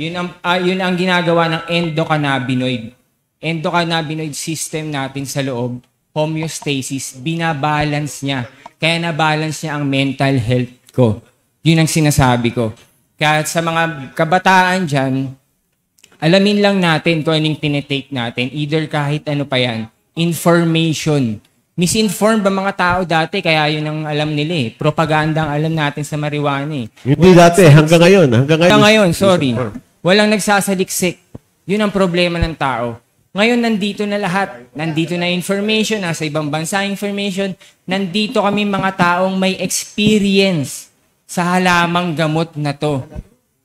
Yun ang, ah, yun ang ginagawa ng endocannabinoid. Endocannabinoid system natin sa loob, homeostasis, binabalance niya. Kaya na-balance niya ang mental health ko. Yun ang sinasabi ko. Kaya sa mga kabataan dyan, alamin lang natin kung anong tinetake natin. Either kahit ano pa yan. Information. Misinformed ba mga tao dati? Kaya yun ang alam nila eh. Propaganda ang alam natin sa marijuana eh. Hindi dati, hanggang ngayon. Hanggang ngayon. Hanggang ngayon, sorry. Walang nagsasaliksik. Yun ang problema ng tao. Ngayon, nandito na lahat. Nandito na information, nasa ibang bansa information. Nandito kami mga taong may experience sa halamang gamot na to.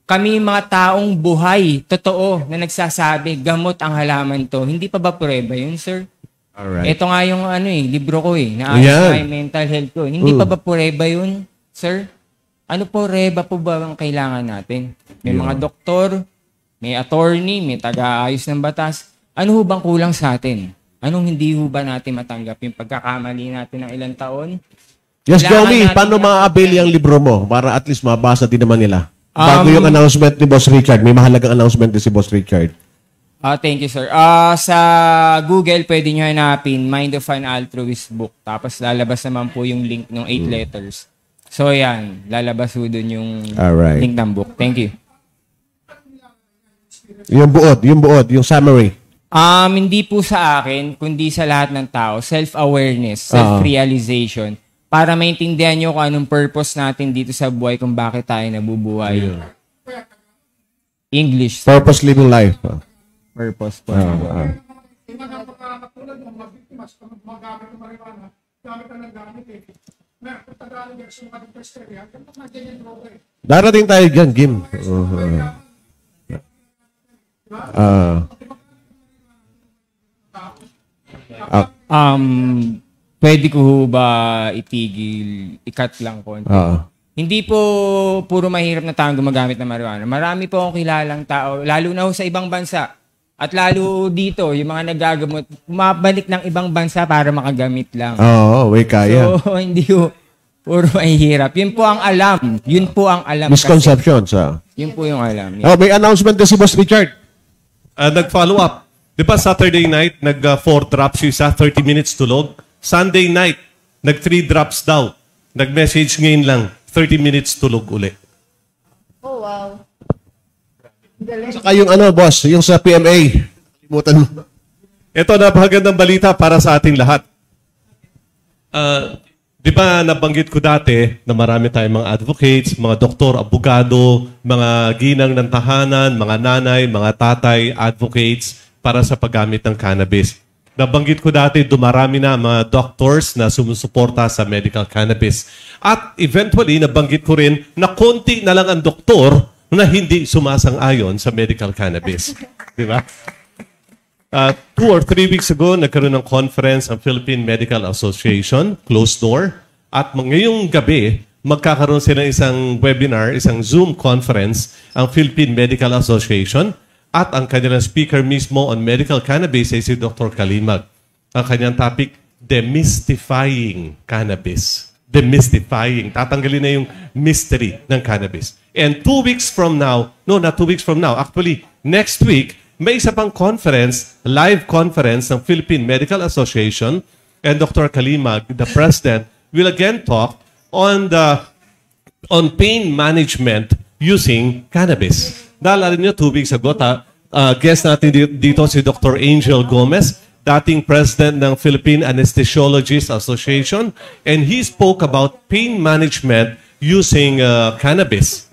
Kami mga taong buhay, totoo, na nagsasabi, gamot ang halaman to. Hindi pa ba prueba yun, sir? Alright. Ito nga yung ano eh, libro ko eh, na na yung mental health ko. Hindi Mm. pa ba pureba yun, sir? Ano po reba po ba ang kailangan natin? May mga doktor, may attorney, may taga-ayos ng batas. Ano ho bang kulang sa atin? Anong hindi ho ba natin matanggap yung pagkakamali natin ng ilang taon? Yes, Joey, paano ma-avail yung libro mo? Para at least mabasa din naman nila. Bago Um, yung announcement ni Boss Richard. May mahalagang announcement din si Boss Richard. Ah, thank you, sir. Ah, sa Google, pwede nyo hanapin Mind of an Altruist Book. Tapos lalabas naman po yung link ng 8 letters. So, yan. Lalabas po dun yung Alright. link ng book. Thank you. Yung buod, yung buod, yung summary. Um, hindi po sa akin, kundi sa lahat ng tao. Self-awareness, self-realization. Para maintindihan nyo kung anong purpose natin dito sa buhay, kung bakit tayo nabubuhay. English, sir. Purpose living life. Ah, purpose po. ah. katulad ng mga biktimas pag gumagamit ng Ah, Um, pwede ko ba itigil, ikat lang konti? ah. Hindi po puro mahirap na tao ang gumagamit ng marijuana. Marami po akong kilalang tao, lalo na ho sa ibang bansa. At lalo dito, yung mga nagagamot, mabalik ng ibang bansa para makagamit lang. Oo, way kaya. So, hindi ho, Puro mahihirap. Yun po ang alam. Yun po ang alam. kasi. Misconceptions. ah. Yun po yung alam. Oh, may announcement din si Boss Richard. Uh, nag-follow up. Di ba Saturday night, nag-4 drops yung isa, 30 minutes tulog. Sunday night, nag-3 drops daw. Nag-message ngayon lang, 30 minutes tulog uli. Oh, wow. Saka yung ano, boss, yung sa PMA. Kalimutan mo. Ito, napakagandang balita para sa ating lahat. Uh, di ba nabanggit ko dati na marami tayong mga advocates, mga doktor, abogado, mga ginang ng tahanan, mga nanay, mga tatay, advocates para sa paggamit ng cannabis. Nabanggit ko dati, dumarami na mga doctors na sumusuporta sa medical cannabis. At eventually, nabanggit ko rin na konti na lang ang doktor na hindi sumasang-ayon sa medical cannabis. Di ba? Uh, two or three weeks ago, nagkaroon ng conference ang Philippine Medical Association, closed door. At ngayong gabi, magkakaroon sila ng isang webinar, isang Zoom conference, ang Philippine Medical Association. At ang kanilang speaker mismo on medical cannabis ay si Dr. Kalimag. Ang kanyang topic, demystifying cannabis. Demystifying. Tatanggalin na yung mystery ng cannabis. And two weeks from now, no, not two weeks from now, actually, next week, may isa pang conference, live conference ng Philippine Medical Association and Dr. Kalimag, the president, will again talk on the on pain management using cannabis. Naalala niyo, two weeks ago, ta, uh, guest natin di- dito si Dr. Angel Gomez, dating president ng Philippine Anesthesiologists Association, and he spoke about pain management using uh, cannabis.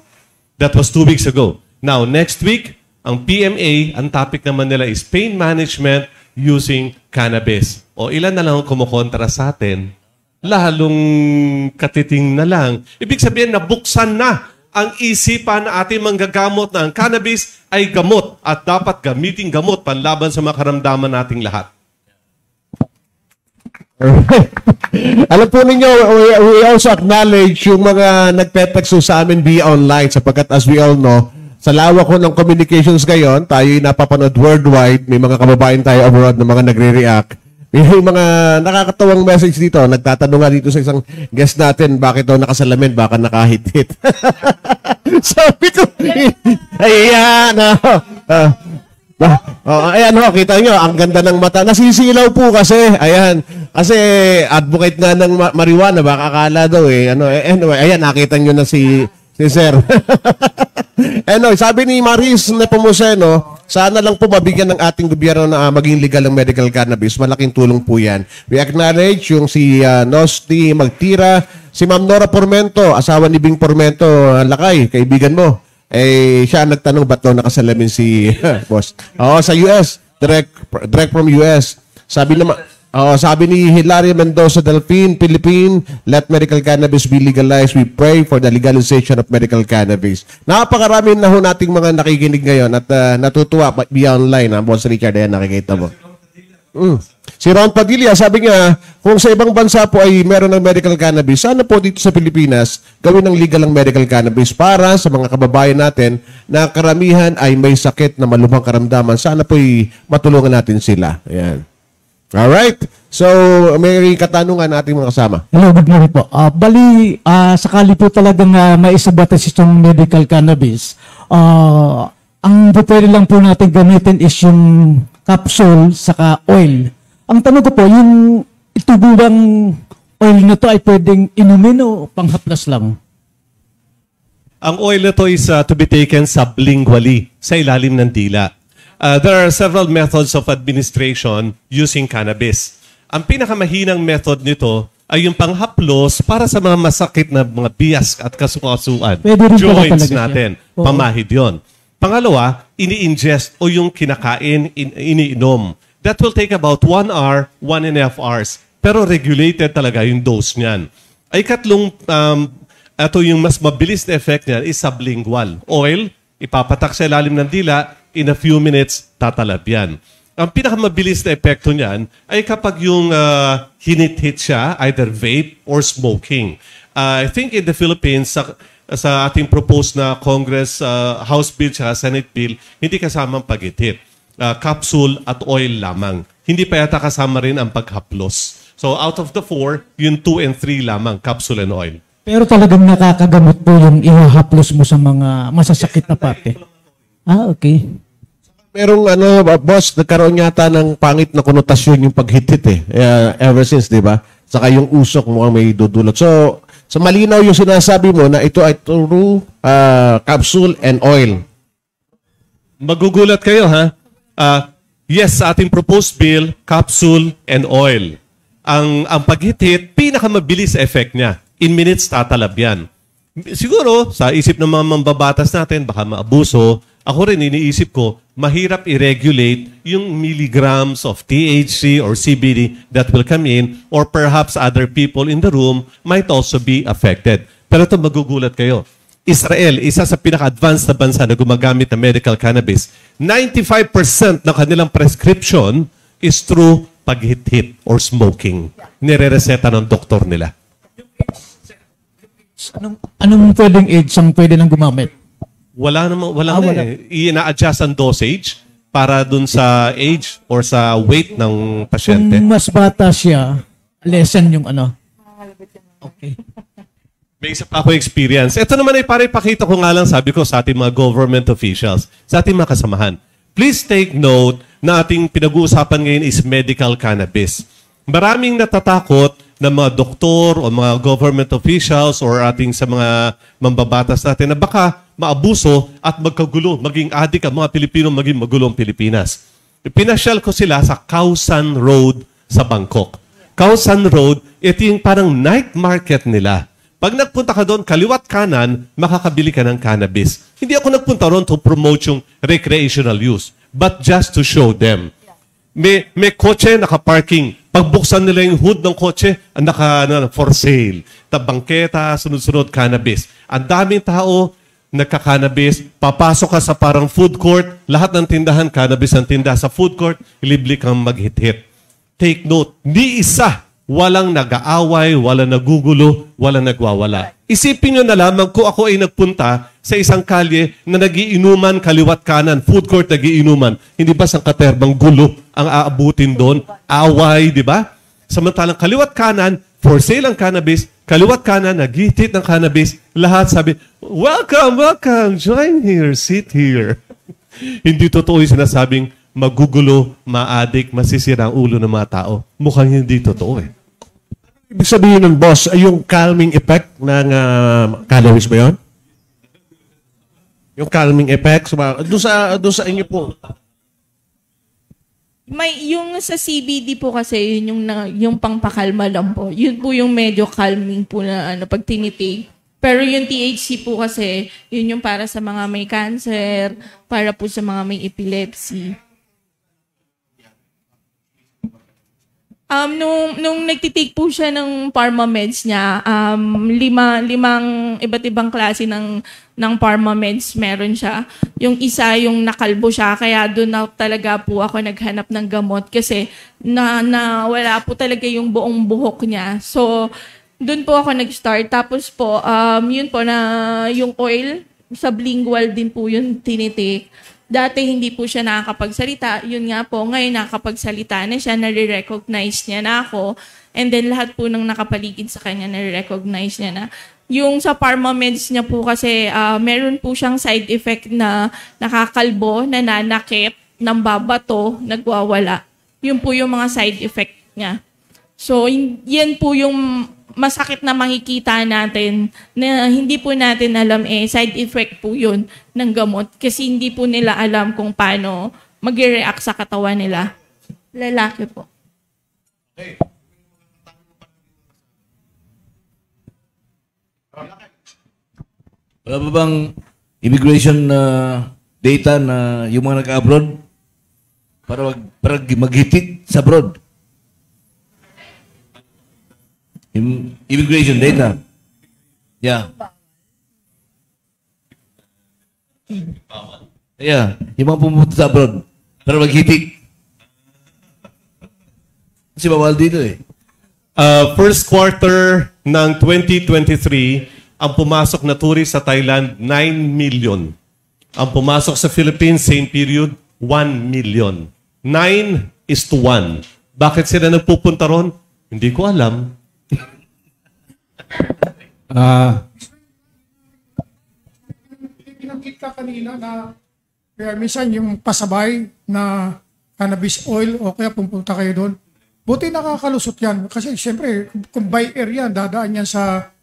That was two weeks ago. Now, next week, ang PMA, ang topic naman nila is pain management using cannabis. O ilan na lang ang kumukontra sa atin, lalong katiting na lang. Ibig sabihin, nabuksan na ang isipan na ating manggagamot na ang cannabis ay gamot at dapat gamitin gamot panlaban sa mga karamdaman nating lahat. Alam po ninyo, we, we also acknowledge yung mga nagpe-text sa amin via online sapagkat as we all know, sa lawak ko ng communications ngayon, tayo napapanood worldwide, may mga kababayan tayo abroad na mga nagre-react. May mga nakakatawang message dito. Nagtatanong nga dito sa isang guest natin, bakit daw nakasalamin, baka nakahit-hit. Sabi ko, ayan, oh, ah, Ah, oh, ayan ho, kita nyo, ang ganda ng mata. Nasisilaw po kasi. Ayan. Kasi advocate nga ng ma- marijuana, baka akala daw eh. Ano, eh, anyway, ayan, nakita nyo na si, si Sir. anyway, sabi ni Maris Nepomuceno, sana lang po mabigyan ng ating gobyerno na ah, maging legal ang medical cannabis. Malaking tulong po yan. We acknowledge yung si ah, Nosti Magtira, si Ma'am Nora Pormento, asawa ni Bing Pormento, ah, lakay, kaibigan mo. Eh, siya nagtanong ba't daw nakasalamin si boss. Oo, sa US. Direct, direct from US. Sabi naman, Oo, sabi ni Hilaria Mendoza Delphine, Philippine, let medical cannabis be legalized. We pray for the legalization of medical cannabis. Napakarami na ho nating mga nakikinig ngayon at ah, natutuwa via online. Ha? Boss Richard, ayan, nakikita mo. Mm. Si Ron Padilla, sabi niya, kung sa ibang bansa po ay meron ng medical cannabis, sana po dito sa Pilipinas gawin ng legal ang medical cannabis para sa mga kababayan natin na karamihan ay may sakit na malubhang karamdaman. Sana po ay matulungan natin sila. Ayan. Alright. So, may katanungan nating mga kasama. Hello, good morning po. Ah, bali, ah, sakali po talagang uh, maisabatas itong medical cannabis, ah, ang pwede lang po natin gamitin is yung capsule saka oil. Ang tanong ko po, yung ito bang oil na to ay pwedeng inumin o panghaplas lang? Ang oil na to is uh, to be taken sublingually sa ilalim ng dila. Uh, there are several methods of administration using cannabis. Ang pinakamahinang method nito ay yung panghaplos para sa mga masakit na mga bias at kasukasuan. Pwede rin pala Joints siya. natin. Oo. Pamahid yon. Pangalawa, ini-ingest o yung kinakain, in- iniinom. That will take about one hour, one and a half hours. Pero regulated talaga yung dose niyan. Ay katlong, um, ito yung mas mabilis na effect niyan is sublingual. Oil, ipapatak sa ilalim ng dila, in a few minutes, tatalab yan. Ang pinakamabilis na epekto niyan ay kapag yung uh, hinit-hit siya, either vape or smoking. Uh, I think in the Philippines, sa, sa ating proposed na Congress, uh, House Bill at Senate Bill, hindi kasamang pag-itip. Uh, capsule at oil lamang. Hindi pa yata kasama rin ang paghaplos. So out of the four, yung 2 and 3 lamang, capsule and oil. Pero talagang nakakagamot po yung ihahaplos mo sa mga masasakit na parte. Ah, okay. Merong ano, uh, boss, nagkaroon yata ng pangit na konotasyon yung paghitit eh. Uh, ever since, di ba? Saka yung usok mo may dudulot. So, sa malinaw yung sinasabi mo na ito ay true uh, capsule and oil. Magugulat kayo, ha? Ah, yes, sa ating proposed bill, capsule and oil. Ang, ang paghitit, pinakamabilis effect niya. In minutes, tatalab yan. Siguro, sa isip ng mga mambabatas natin, baka maabuso. Ako rin, iniisip ko, mahirap i-regulate yung milligrams of THC or CBD that will come in or perhaps other people in the room might also be affected. Pero ito, magugulat kayo. Israel, isa sa pinaka-advanced na bansa na gumagamit ng medical cannabis, 95% ng kanilang prescription is through paghit-hit or smoking. Nire-reseta ng doktor nila. Anong, anong pwedeng age ang pwede nang gumamit? Wala naman, wala Ah, na wala. eh. I-adjust ang dosage para dun sa age or sa weight ng pasyente. Kung mas bata siya, lesson yung ano. Okay. May isa pa ako experience. Ito naman ay para ipakita ko nga lang, sabi ko sa ating mga government officials, sa ating mga kasamahan. Please take note na ating pinag-uusapan ngayon is medical cannabis. Maraming natatakot na mga doktor o mga government officials or ating sa mga mambabatas natin na baka maabuso at magkagulo, maging adik ang mga Pilipino, maging magulo ang Pilipinas. Pinasyal ko sila sa Kausan Road sa Bangkok. Kausan Road, ito yung parang night market nila. Pag nagpunta ka doon, kaliwat kanan, makakabili ka ng cannabis. Hindi ako nagpunta roon to promote yung recreational use, but just to show them. May, may kotse naka-parking. Pagbuksan nila yung hood ng kotse, naka, ano, for sale. Tabangketa, sunod-sunod, cannabis. Ang daming tao, nagka-cannabis. Papasok ka sa parang food court, lahat ng tindahan, cannabis ang tinda. Sa food court, libre kang maghit-hit. Take note, ni isa walang nag-aaway, walang nagugulo, walang nagwawala. Isipin nyo na lamang kung ako ay nagpunta sa isang kalye na nagiinuman kaliwat kanan, food court nagiinuman. Hindi ba sang katerbang gulo ang aabutin doon? Away, di ba? Samantalang kaliwat kanan, for sale ang cannabis, kaliwat kanan, nagitit ng cannabis, lahat sabi, welcome, welcome, join here, sit here. hindi totoo yung sinasabing magugulo, maadik, masisira ang ulo ng mga tao. Mukhang hindi totoo eh. Ibig sabihin ng boss, ay yung calming effect ng uh, cannabis ba yun? Yung calming effect, sa, doon sa, doon sa inyo po. May yung sa CBD po kasi yun yung na, yung pangpakalma lang po. Yun po yung medyo calming po na ano pag tinitake. Pero yung THC po kasi yun yung para sa mga may cancer, para po sa mga may epilepsy. Um, nung, nung nagtitake po siya ng pharma meds niya, um, lima, limang iba't ibang klase ng, ng pharma meds meron siya. Yung isa, yung nakalbo siya, kaya doon na talaga po ako naghanap ng gamot kasi na, na wala po talaga yung buong buhok niya. So, doon po ako nag-start. Tapos po, um, yun po na yung oil, sublingual din po yung tinitake. Dati hindi po siya nakakapagsalita. Yun nga po, ngayon nakakapagsalita na siya, nare-recognize niya na ako. And then lahat po ng nakapaligid sa kanya, nare-recognize niya na. Yung sa pharmameds niya po kasi, ah, meron po siyang side effect na nakakalbo, nananakit, nambabato, nagwawala. Yun po yung mga side effect niya. So, yan po yung masakit na makikita natin na hindi po natin alam eh, side effect po yun ng gamot kasi hindi po nila alam kung paano mag-react sa katawan nila. Lalaki po. Wala ba bang immigration na data na yung mga nag-abroad para mag, para maghitit sa abroad? Im- immigration data. Yeah. Yeah, yung mga pumunta sa abroad para maghitik. Kasi bawal dito eh. Uh, first quarter ng 2023, ang pumasok na tourist sa Thailand, 9 million. Ang pumasok sa Philippines, same period, 1 million. 9 is to 1. Bakit sila nagpupunta ron? Hindi ko alam. Ah, Pinanggit ka kanina na kaya minsan yung pasabay na cannabis oil o kaya pupunta kayo doon. Buti nakakalusot yan. Kasi siyempre, kung- by air yan, dadaan yan sa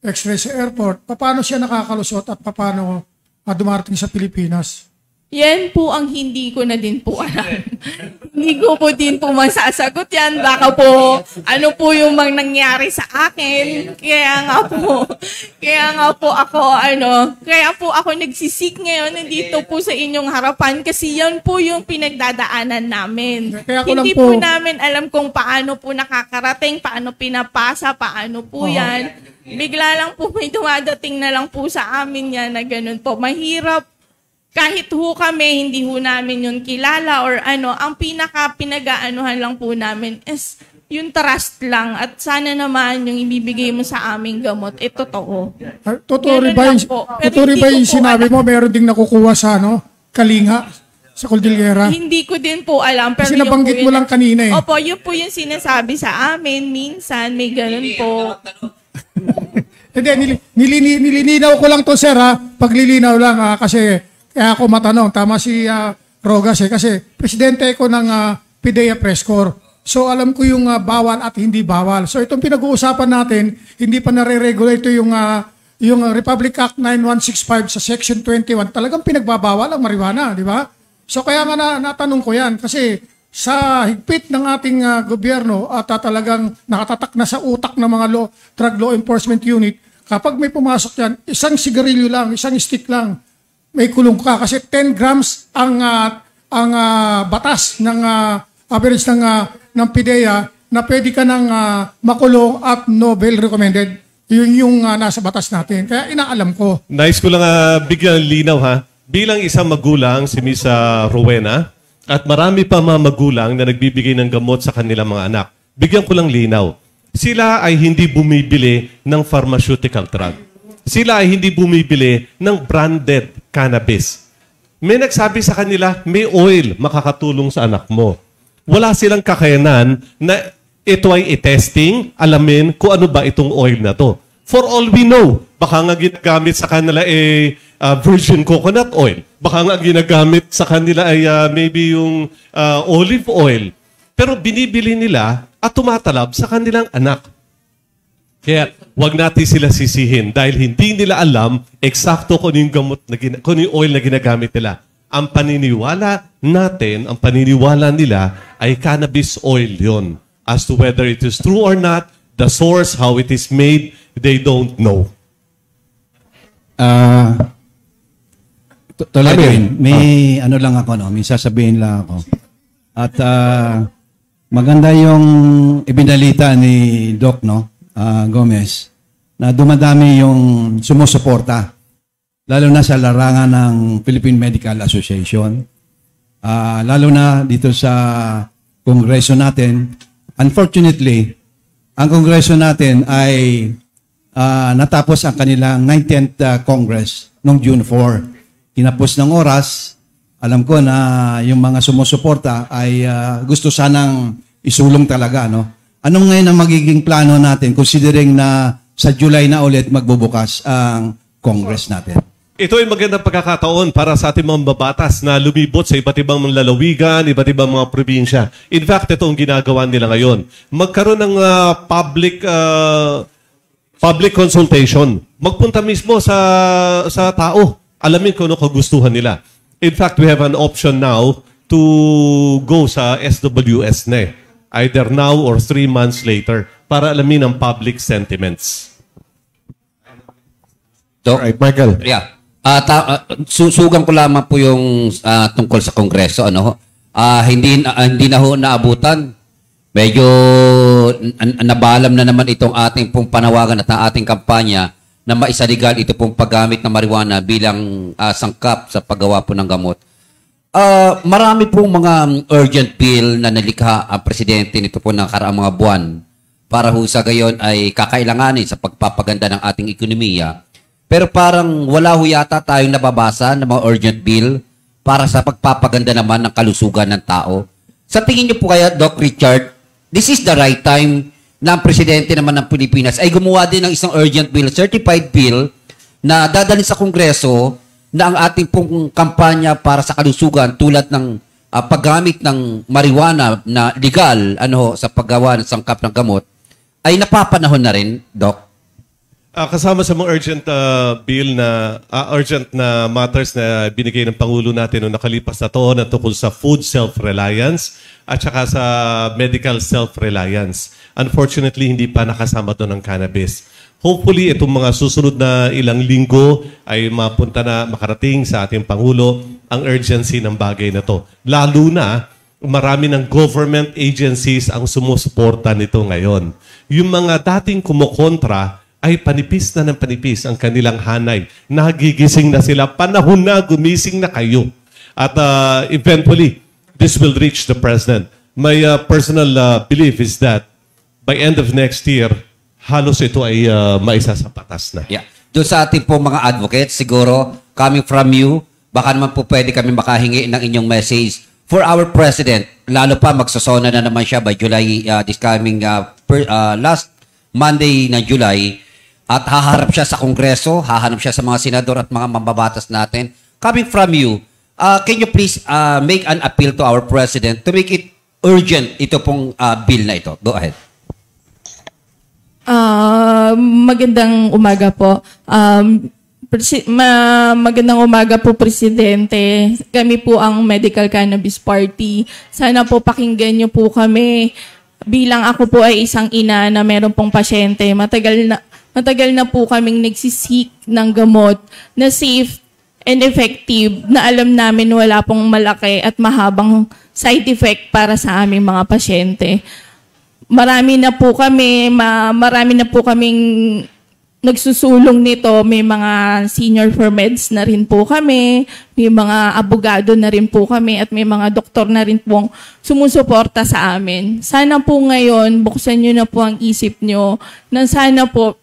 Express Airport. Paano siya nakakalusot at paano ah, dumarating sa Pilipinas? Yan po ang hindi ko na din po alam. hindi ko po din po masasagot yan. Baka po, ano po yung mang nangyari sa akin. Kaya nga po, kaya nga po ako, ano, kaya po ako nagsisik ngayon nandito po sa inyong harapan kasi yan po yung pinagdadaanan namin. Kaya ko hindi po- po namin alam kung paano po nakakarating, paano pinapasa, paano po yan. Bigla lang po may dumadating na lang po sa amin yan na ganun po. Mahirap kahit ho kami, hindi ho namin yun kilala or ano, ang pinaka pinag-aanuhan lang po namin is yung trust lang at sana naman yung ibibigay mo sa aming gamot, eh totoo. Ah, Totoo rin ba yung, totoo rin ba yung sinabi mo, meron ding nakukuha sa ano, kalinga sa Cordillera? Hindi ko din po alam. Pero Kasi nabanggit mo lang kanina eh. Opo, yun po yung sinasabi sa amin. Minsan, may ganun po. Hindi, nililinaw ko lang to sir ha. Paglilinaw lang ah, kasi kaya ako matanong. Tama si ah, Rogas eh. Kasi presidente ko ng ah, PIDEA Press Corps. So alam ko yung ah, bawal at hindi bawal. So itong pinag-uusapan natin, hindi pa nare-regulate yung, ah, yung Republic Act 9165 sa Section 21. Talagang pinagbabawal ang marijuana, di ba? So kaya nga na, natanong ko yan kasi sa higpit ng ating ah, gobyerno at ah, talagang nakatatak na sa utak ng mga law, drug law enforcement unit, kapag may pumasok yan, isang sigarilyo lang, isang stick lang, may kulong ka kasi 10 grams ang ah, ang ah, batas ng ah, average ng ah, ng PIDEA na pwede ka nang ah, makulong at no bail recommended. Yun yung ah, nasa batas natin. Kaya inaalam ko. Nice ko lang ah, bigyan ng linaw ha. Bilang isang magulang, si Miss Rowena, at marami pa mga magulang na nagbibigay ng gamot sa kanilang mga anak. Bigyan ko lang linaw. Sila ay hindi bumibili ng pharmaceutical drug. Sila ay hindi bumibili ng branded cannabis. May nagsabi sa kanila, may oil makakatulong sa anak mo. Wala silang kakayanan na ito ay i-testing, alamin kung ano ba itong oil na to. For all we know, baka nga ginagamit sa kanila ay ah, virgin coconut oil. Baka nga ginagamit sa kanila ay ah, maybe yung ah, olive oil. Pero binibili nila at tumatalab sa kanilang anak. Kaya wag natin sila sisihin dahil hindi nila alam eksakto kung ano yung gamot na gina- kung ano yung oil na ginagamit nila. Ang paniniwala natin, ang paniniwala nila ay cannabis oil yon. As to whether it is true or not, the source, how it is made, they don't know. Ah, tu- tuloy Ano yun? may ano lang ako, no? may sasabihin lang ako. At ah, maganda yung ibinalita ni Doc no? Ah, Gomez na dumadami yung sumusuporta. Lalo na sa larangan ng Philippine Medical Association. Ah, lalo na dito sa kongreso natin. Unfortunately, ang kongreso natin ay ah, natapos ang kanilang 19th ah, Congress noong June 4. Kinapos ng oras, alam ko na yung mga sumusuporta ay ah, gusto sanang isulong talaga. No? Anong ngayon ang magiging plano natin considering na sa July na ulit magbubukas ang Congress natin? Ito ay magandang pagkakataon para sa ating mga babatas na lumibot sa iba't ibang mga lalawigan, iba't ibang mga probinsya. In fact, ito ang ginagawa nila ngayon. Magkaroon ng ah, public ah, public consultation. Magpunta mismo sa sa tao. Alamin kung ano kagustuhan nila. In fact, we have an option now to go sa SWS na eh. Either now or three months later para alamin ang public sentiments. Doc, Right, Michael. Yeah. Ah, ta- ah, susugan ko lamang po yung ah, tungkol sa Kongreso. Ano? Ah, hindi, ah, hindi na ho naabutan. Medyo n- n- nabalam na naman itong ating pong panawagan at ang ating kampanya na maisaligal ito pong paggamit ng marijuana bilang ah, sangkap sa paggawa po ng gamot. Ah, marami pong mga urgent bill na nalikha ang presidente nito po ng karaang mga buwan para ho sa gayon ay kakailanganin sa pagpapaganda ng ating ekonomiya. Pero parang wala ho yata tayong nababasa ng mga urgent bill para sa pagpapaganda naman ng kalusugan ng tao. Sa tingin niyo po kaya, Doc Richard, this is the right time na ang presidente naman ng Pilipinas ay gumawa din ng isang urgent bill, certified bill, na dadalhin sa Kongreso na ang ating pong kampanya para sa kalusugan tulad ng ah, paggamit ng marijuana na legal ano sa paggawa ng sangkap ng gamot ay napapanahon na rin, Doc. Ah, kasama sa mga urgent ah, bill na ah, urgent na matters na binigay ng Pangulo natin noong nakalipas na taon na tungkol sa food self-reliance at saka sa medical self-reliance. Unfortunately, hindi pa nakasama doon ang cannabis. Hopefully, itong mga susunod na ilang linggo ay mapunta na makarating sa ating Pangulo ang urgency ng bagay na to. Lalo na, marami ng government agencies ang sumusuporta nito ngayon. Yung mga dating kumukontra ay panipis na ng panipis ang kanilang hanay. Nagigising na sila. Panahon na, gumising na kayo. At uh, eventually, this will reach the President. My uh, personal uh, belief is that by end of next year, halos ito ay uh, maisa sa patas na. Yeah. Doon sa ating po mga advocates, siguro, coming from you, baka naman po pwede kami makahingi ng inyong message for our president. Lalo pa, magsasona na naman siya by July, uh, this coming uh, per, uh, last Monday na July. At haharap siya sa Kongreso, hahanap siya sa mga senador at mga mambabatas natin. Coming from you, uh, can you please uh, make an appeal to our president to make it urgent ito pong uh, bill na ito? Go ahead. Ah, magandang umaga po. Um, presi- ma- magandang umaga po, Presidente. Kami po ang Medical Cannabis Party. Sana po pakinggan niyo po kami. Bilang ako po ay isang ina na meron pong pasyente, matagal na, matagal na po kaming nagsisik ng gamot na safe and effective na alam namin wala pong malaki at mahabang side effect para sa aming mga pasyente marami na po kami, ma, marami na po kaming nagsusulong nito. May mga senior for meds na rin po kami, may mga abogado na rin po kami, at may mga doktor na rin pong sumusuporta sa amin. Sana po ngayon, buksan nyo na po ang isip nyo, na sana po,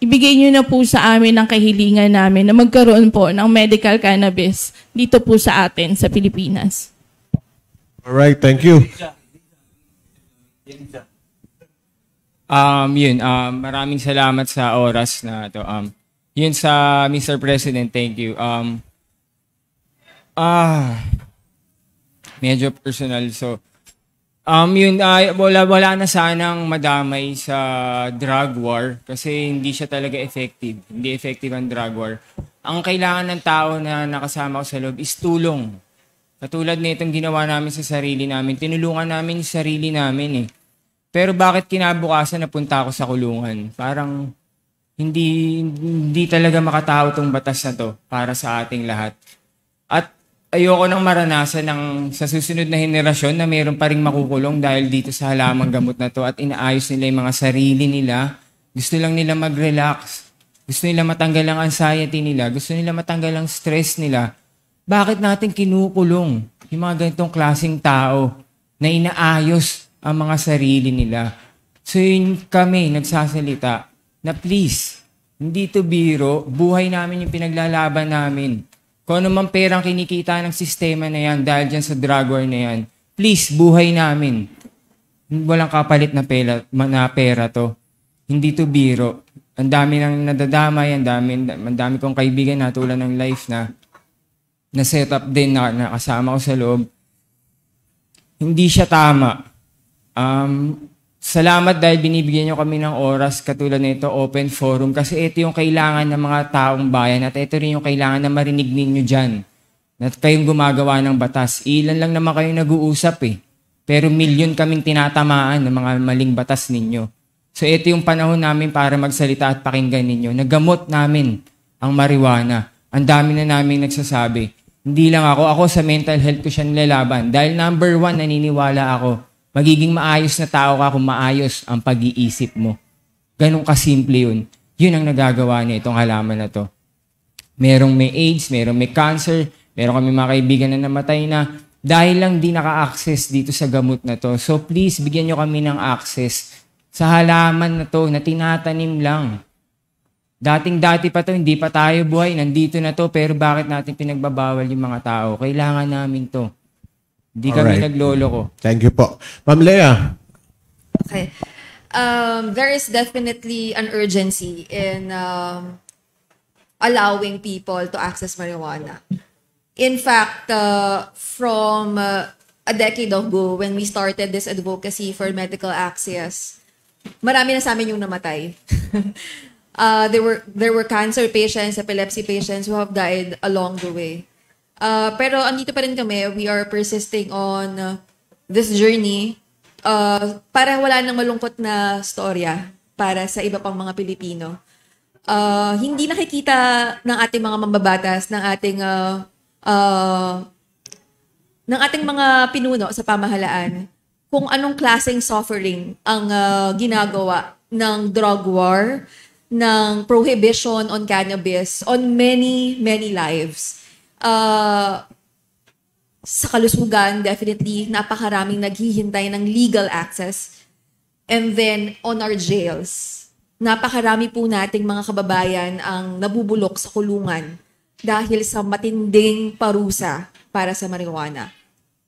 ibigay nyo na po sa amin ang kahilingan namin na magkaroon po ng medical cannabis dito po sa atin, sa Pilipinas. All right, thank you. Um, yun, um, maraming salamat sa oras na to. Um, yun sa Mr. President, thank you. Um, ah, medyo personal. So, um, yun, ah, wala, wala na sanang madamay sa drug war kasi hindi siya talaga effective. Hindi effective ang drug war. Ang kailangan ng tao na nakasama ko sa loob is tulong. Katulad nitong ginawa namin sa sarili namin. Tinulungan namin yung sarili namin eh. Pero bakit kinabukasan napunta ako sa kulungan? Parang hindi hindi talaga makatao tong batas na to para sa ating lahat. At ayoko nang maranasan ng sa susunod na henerasyon na mayroon pa ring makukulong dahil dito sa halamang gamot na to at inaayos nila yung mga sarili nila. Gusto lang nila mag-relax. Gusto nila matanggal ang anxiety nila. Gusto nila matanggal ang stress nila. Bakit natin kinukulong yung mga ganitong klaseng tao na inaayos ang mga sarili nila? So yun kami nagsasalita na please, hindi to biro, buhay namin yung pinaglalaban namin. Kung ano man perang kinikita ng sistema na yan dahil dyan sa drug war na yan, please, buhay namin. Walang kapalit na pera, na pera to. Hindi to biro. Ang dami nang nadadamay, ang dami, ang dami kong kaibigan na tulad ng life na na set up din na nakasama ko sa loob. Hindi siya tama. Um, salamat dahil binibigyan nyo kami ng oras katulad nito, open forum. Kasi ito yung kailangan ng mga taong bayan at ito rin yung kailangan na marinig ninyo dyan. Na kayong gumagawa ng batas. Ilan lang naman kayong nag-uusap eh. Pero milyon kaming tinatamaan ng mga maling batas ninyo. So ito yung panahon namin para magsalita at pakinggan ninyo. Nagamot namin ang marijuana. Ang dami na namin nagsasabi. Hindi lang ako, ako sa mental health ko siya nilalaban. Dahil number one, naniniwala ako, magiging maayos na tao ka kung maayos ang pag-iisip mo. Ganun kasimple yun. Yun ang nagagawa niya itong halaman na to. Merong may AIDS, merong may cancer, meron kami mga kaibigan na namatay na dahil lang di naka-access dito sa gamot na to. So please, bigyan nyo kami ng access sa halaman na to na tinatanim lang. Dating-dati pa to, hindi pa tayo buhay, nandito na to, pero bakit natin pinagbabawal yung mga tao? Kailangan namin to. Hindi kami Alright. naglolo ko. Thank you po. Ma'am Lea, Okay. um, there is definitely an urgency in um, allowing people to access marijuana. In fact, uh, from uh, a decade ago, when we started this advocacy for medical access, marami na sa amin yung namatay. uh, there were there were cancer patients, epilepsy patients who have died along the way. Uh, pero andito pa rin kami, we are persisting on uh, this journey uh, para wala nang malungkot na storya para sa iba pang mga Pilipino. Uh, hindi nakikita ng ating mga mambabatas, ng ating uh, uh, ng ating mga pinuno sa pamahalaan kung anong klaseng suffering ang uh, ginagawa ng drug war, ng prohibition on cannabis on many, many lives. Uh, sa kalusugan, definitely, napakaraming naghihintay ng legal access. And then, on our jails, napakarami po nating mga kababayan ang nabubulok sa kulungan dahil sa matinding parusa para sa marijuana.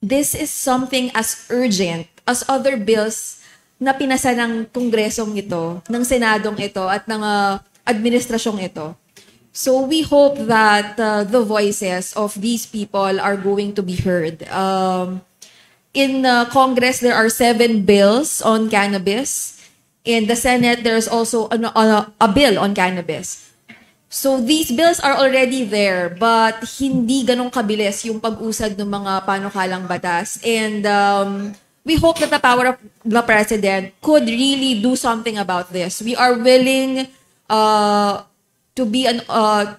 This is something as urgent as other bills na pinasa ng kongresong ito, ng senadong ito, at ng uh, administrasyong ito. So we hope that uh, the voices of these people are going to be heard. Um, in uh, Congress, there are seven bills on cannabis. In the Senate, there's also an, uh, a bill on cannabis. So these bills are already there, but hindi ganong kabilis yung pag-usad ng mga panukalang batas. And um, we hope that the power of the president could really do something about this. We are willing uh, to be an uh,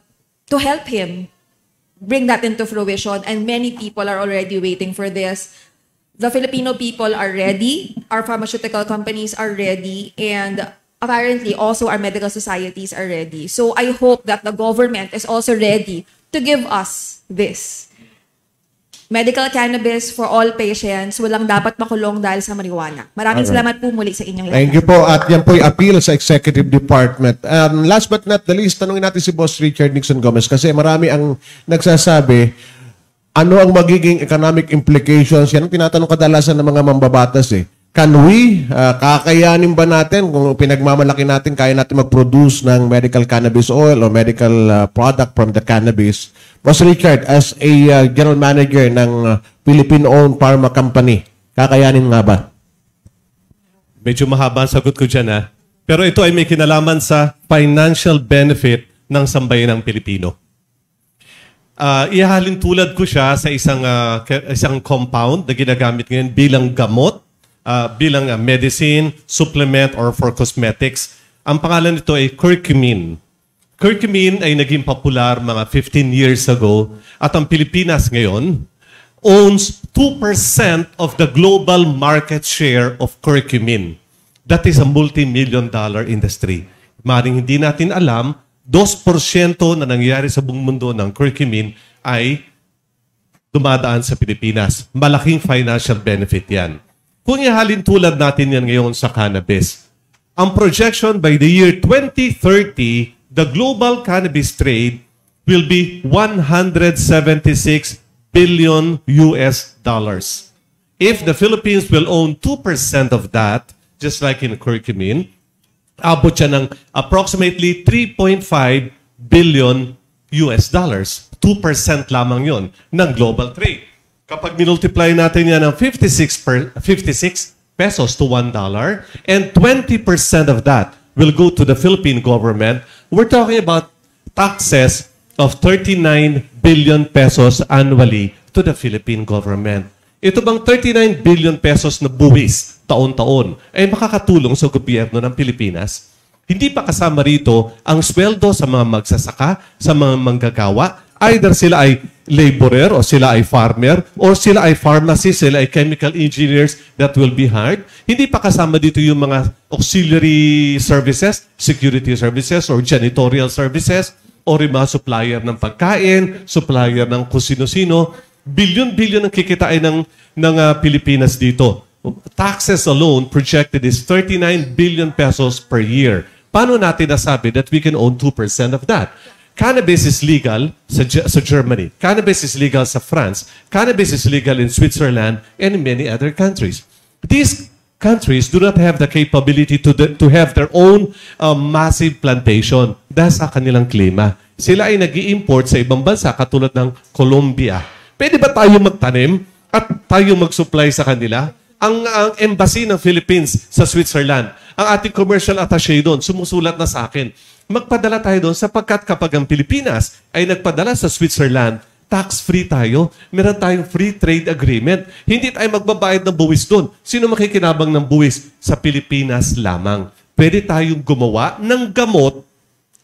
to help him bring that into fruition. And many people are already waiting for this. The filipino people are ready. Our pharmaceutical companies are ready. And apparently also our medical societies are ready. So i hope that the government is also ready to give us this medical cannabis for all patients walang dapat makulong dahil sa marijuana maraming Alright. salamat po muli sa inyong lahat Thank you po. At yan po yung appeal sa Executive Department. Um, last but not the least, tanungin natin si Boss Richard Nixon Gomez kasi marami ang nagsasabi ano ang magiging economic implications. Yan ang tinatanong kadalasan ng mga mambabatas eh. Can we, uh, kakayanin ba natin kung pinagmamalaki natin, kaya natin mag-produce ng medical cannabis oil or medical uh, product from the cannabis? Boss Richard, as a uh, general manager ng uh, Philippine-owned pharma company, kakayanin nga ba? Medyo mahaba ang sagot ko dyan ha. Pero ito ay may kinalaman sa financial benefit ng sambayanang Pilipino. Ah, ihahalin tulad ko siya sa isang ah, ke- isang compound na ginagamit ngayon bilang gamot, ah, bilang ah, medicine, supplement, or for cosmetics. Ang pangalan nito ay curcumin. Curcumin ay naging popular mga 15 years ago at ang Pilipinas ngayon owns 2% of the global market share of curcumin. That is a multi-million dollar industry. Maring hindi natin alam, 2% na nangyayari sa buong mundo ng curcumin ay dumadaan sa Pilipinas. Malaking financial benefit yan. Kung ihalin tulad natin yan ngayon sa cannabis, ang projection by the year 2030, the global cannabis trade will be 176 billion US dollars. If the Philippines will own 2% of that, just like in curcumin, abot siya ng approximately 3.5 billion US dollars. 2% lamang yon ng global trade. Kapag minultiply natin yan ng 56, per, 56 pesos to $1 and 20% of that will go to the Philippine government, we're talking about taxes of 39 billion pesos annually to the Philippine government. Ito bang 39 billion pesos na buwis taon-taon ay makakatulong sa gobyerno ng Pilipinas? Hindi pa kasama rito ang sweldo sa mga magsasaka, sa mga manggagawa. Either sila ay laborer o sila ay farmer or sila ay pharmacist, sila ay chemical engineers that will be hired. Hindi pa kasama dito yung mga auxiliary services, security services or janitorial services or yung mga supplier ng pagkain, supplier ng kung sino-sino. Bilyon-bilyon ang kikitain ng, ng ah, Pilipinas dito. Taxes alone projected is 39 billion pesos per year. Paano natin nasabi that we can own 2% of that? Cannabis is legal sa, sa Germany. Cannabis is legal sa France. Cannabis is legal in Switzerland and in many other countries. These countries do not have the capability to, the- to have their own uh, massive plantation dahil sa kanilang klima. Sila ay nag import sa ibang bansa katulad ng Colombia. Pwede ba tayo magtanim at tayo mag-supply sa kanila? Ang, ang embassy ng Philippines sa Switzerland, ang ating commercial attaché doon, sumusulat na sa akin, magpadala tayo doon sapagkat kapag ang Pilipinas ay nagpadala sa Switzerland, tax-free tayo. Meron tayong free trade agreement. Hindi tayo magbabayad ng buwis doon. Sino makikinabang ng buwis? Sa Pilipinas lamang. Pwede tayong gumawa ng gamot,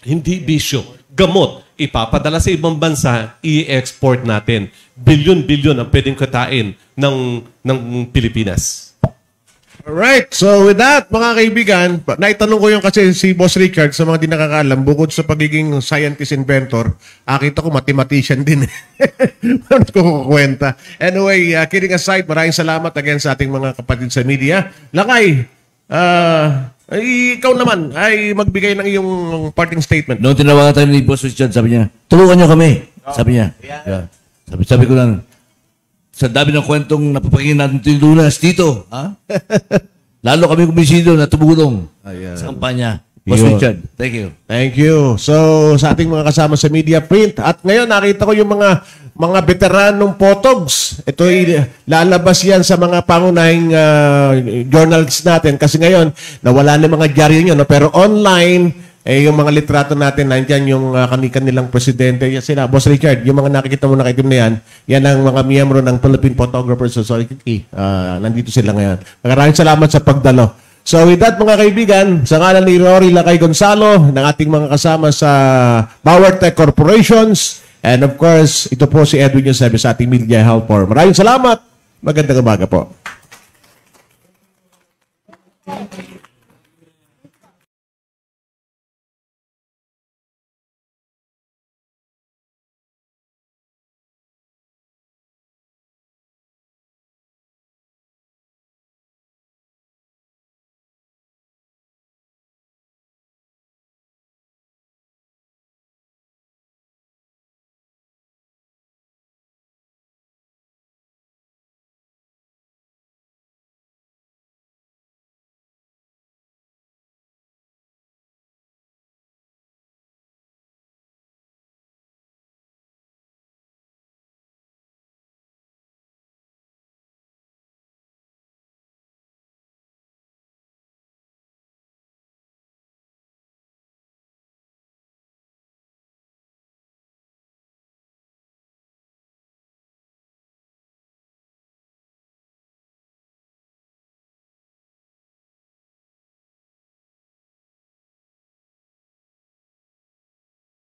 hindi bisyo. Gamot, ipapadala sa ibang bansa, i-export natin. Bilyon-bilyon ang pwedeng katain ng, ng Pilipinas. Alright, so with that, mga kaibigan, naitanong ko yung kasi si Boss Richard sa mga di nakakaalam, bukod sa pagiging scientist inventor, akita ko mathematician din. Ano ko kukwenta. Anyway, uh, kidding aside, maraming salamat again sa ating mga kapatid sa media. Lakay, ah, ay, ikaw naman ay magbigay ng iyong parting statement. Noong tinawagan tayo ni Boss Richard, sabi niya, tulungan niyo kami. Sabi niya. Yeah. Sabi, sabi ko lang, sa dami ng kwentong napapakinggan natin lunas dito. Ha? Lalo kami kumisido na tumulong sa kampanya. Boss Yun. Richard, thank you. Thank you. So, sa ating mga kasama sa Media Print. At ngayon, nakita ko yung mga mga veteranong potogs. Ito ay lalabas yan sa mga pangunahing ah, journals natin. Kasi ngayon, nawala na mga dyaryo nyo. No? Pero online, eh, yung mga litrato natin, nandiyan yung uh, kanilang presidente. Yan sila, Boss Richard, yung mga nakikita mo na kaitim na yan, yan ang mga miyembro ng Philippine Photographers Society. Ah, nandito sila ngayon. Maraming salamat sa pagdalo. So with that mga kaibigan, sa ngalan ni Rory Lakay Gonzalo, ng ating mga kasama sa Power Tech Corporations, and of course, ito po si Edwin Yosebi sa ating Media Helper. Maraming salamat. Magandang umaga po.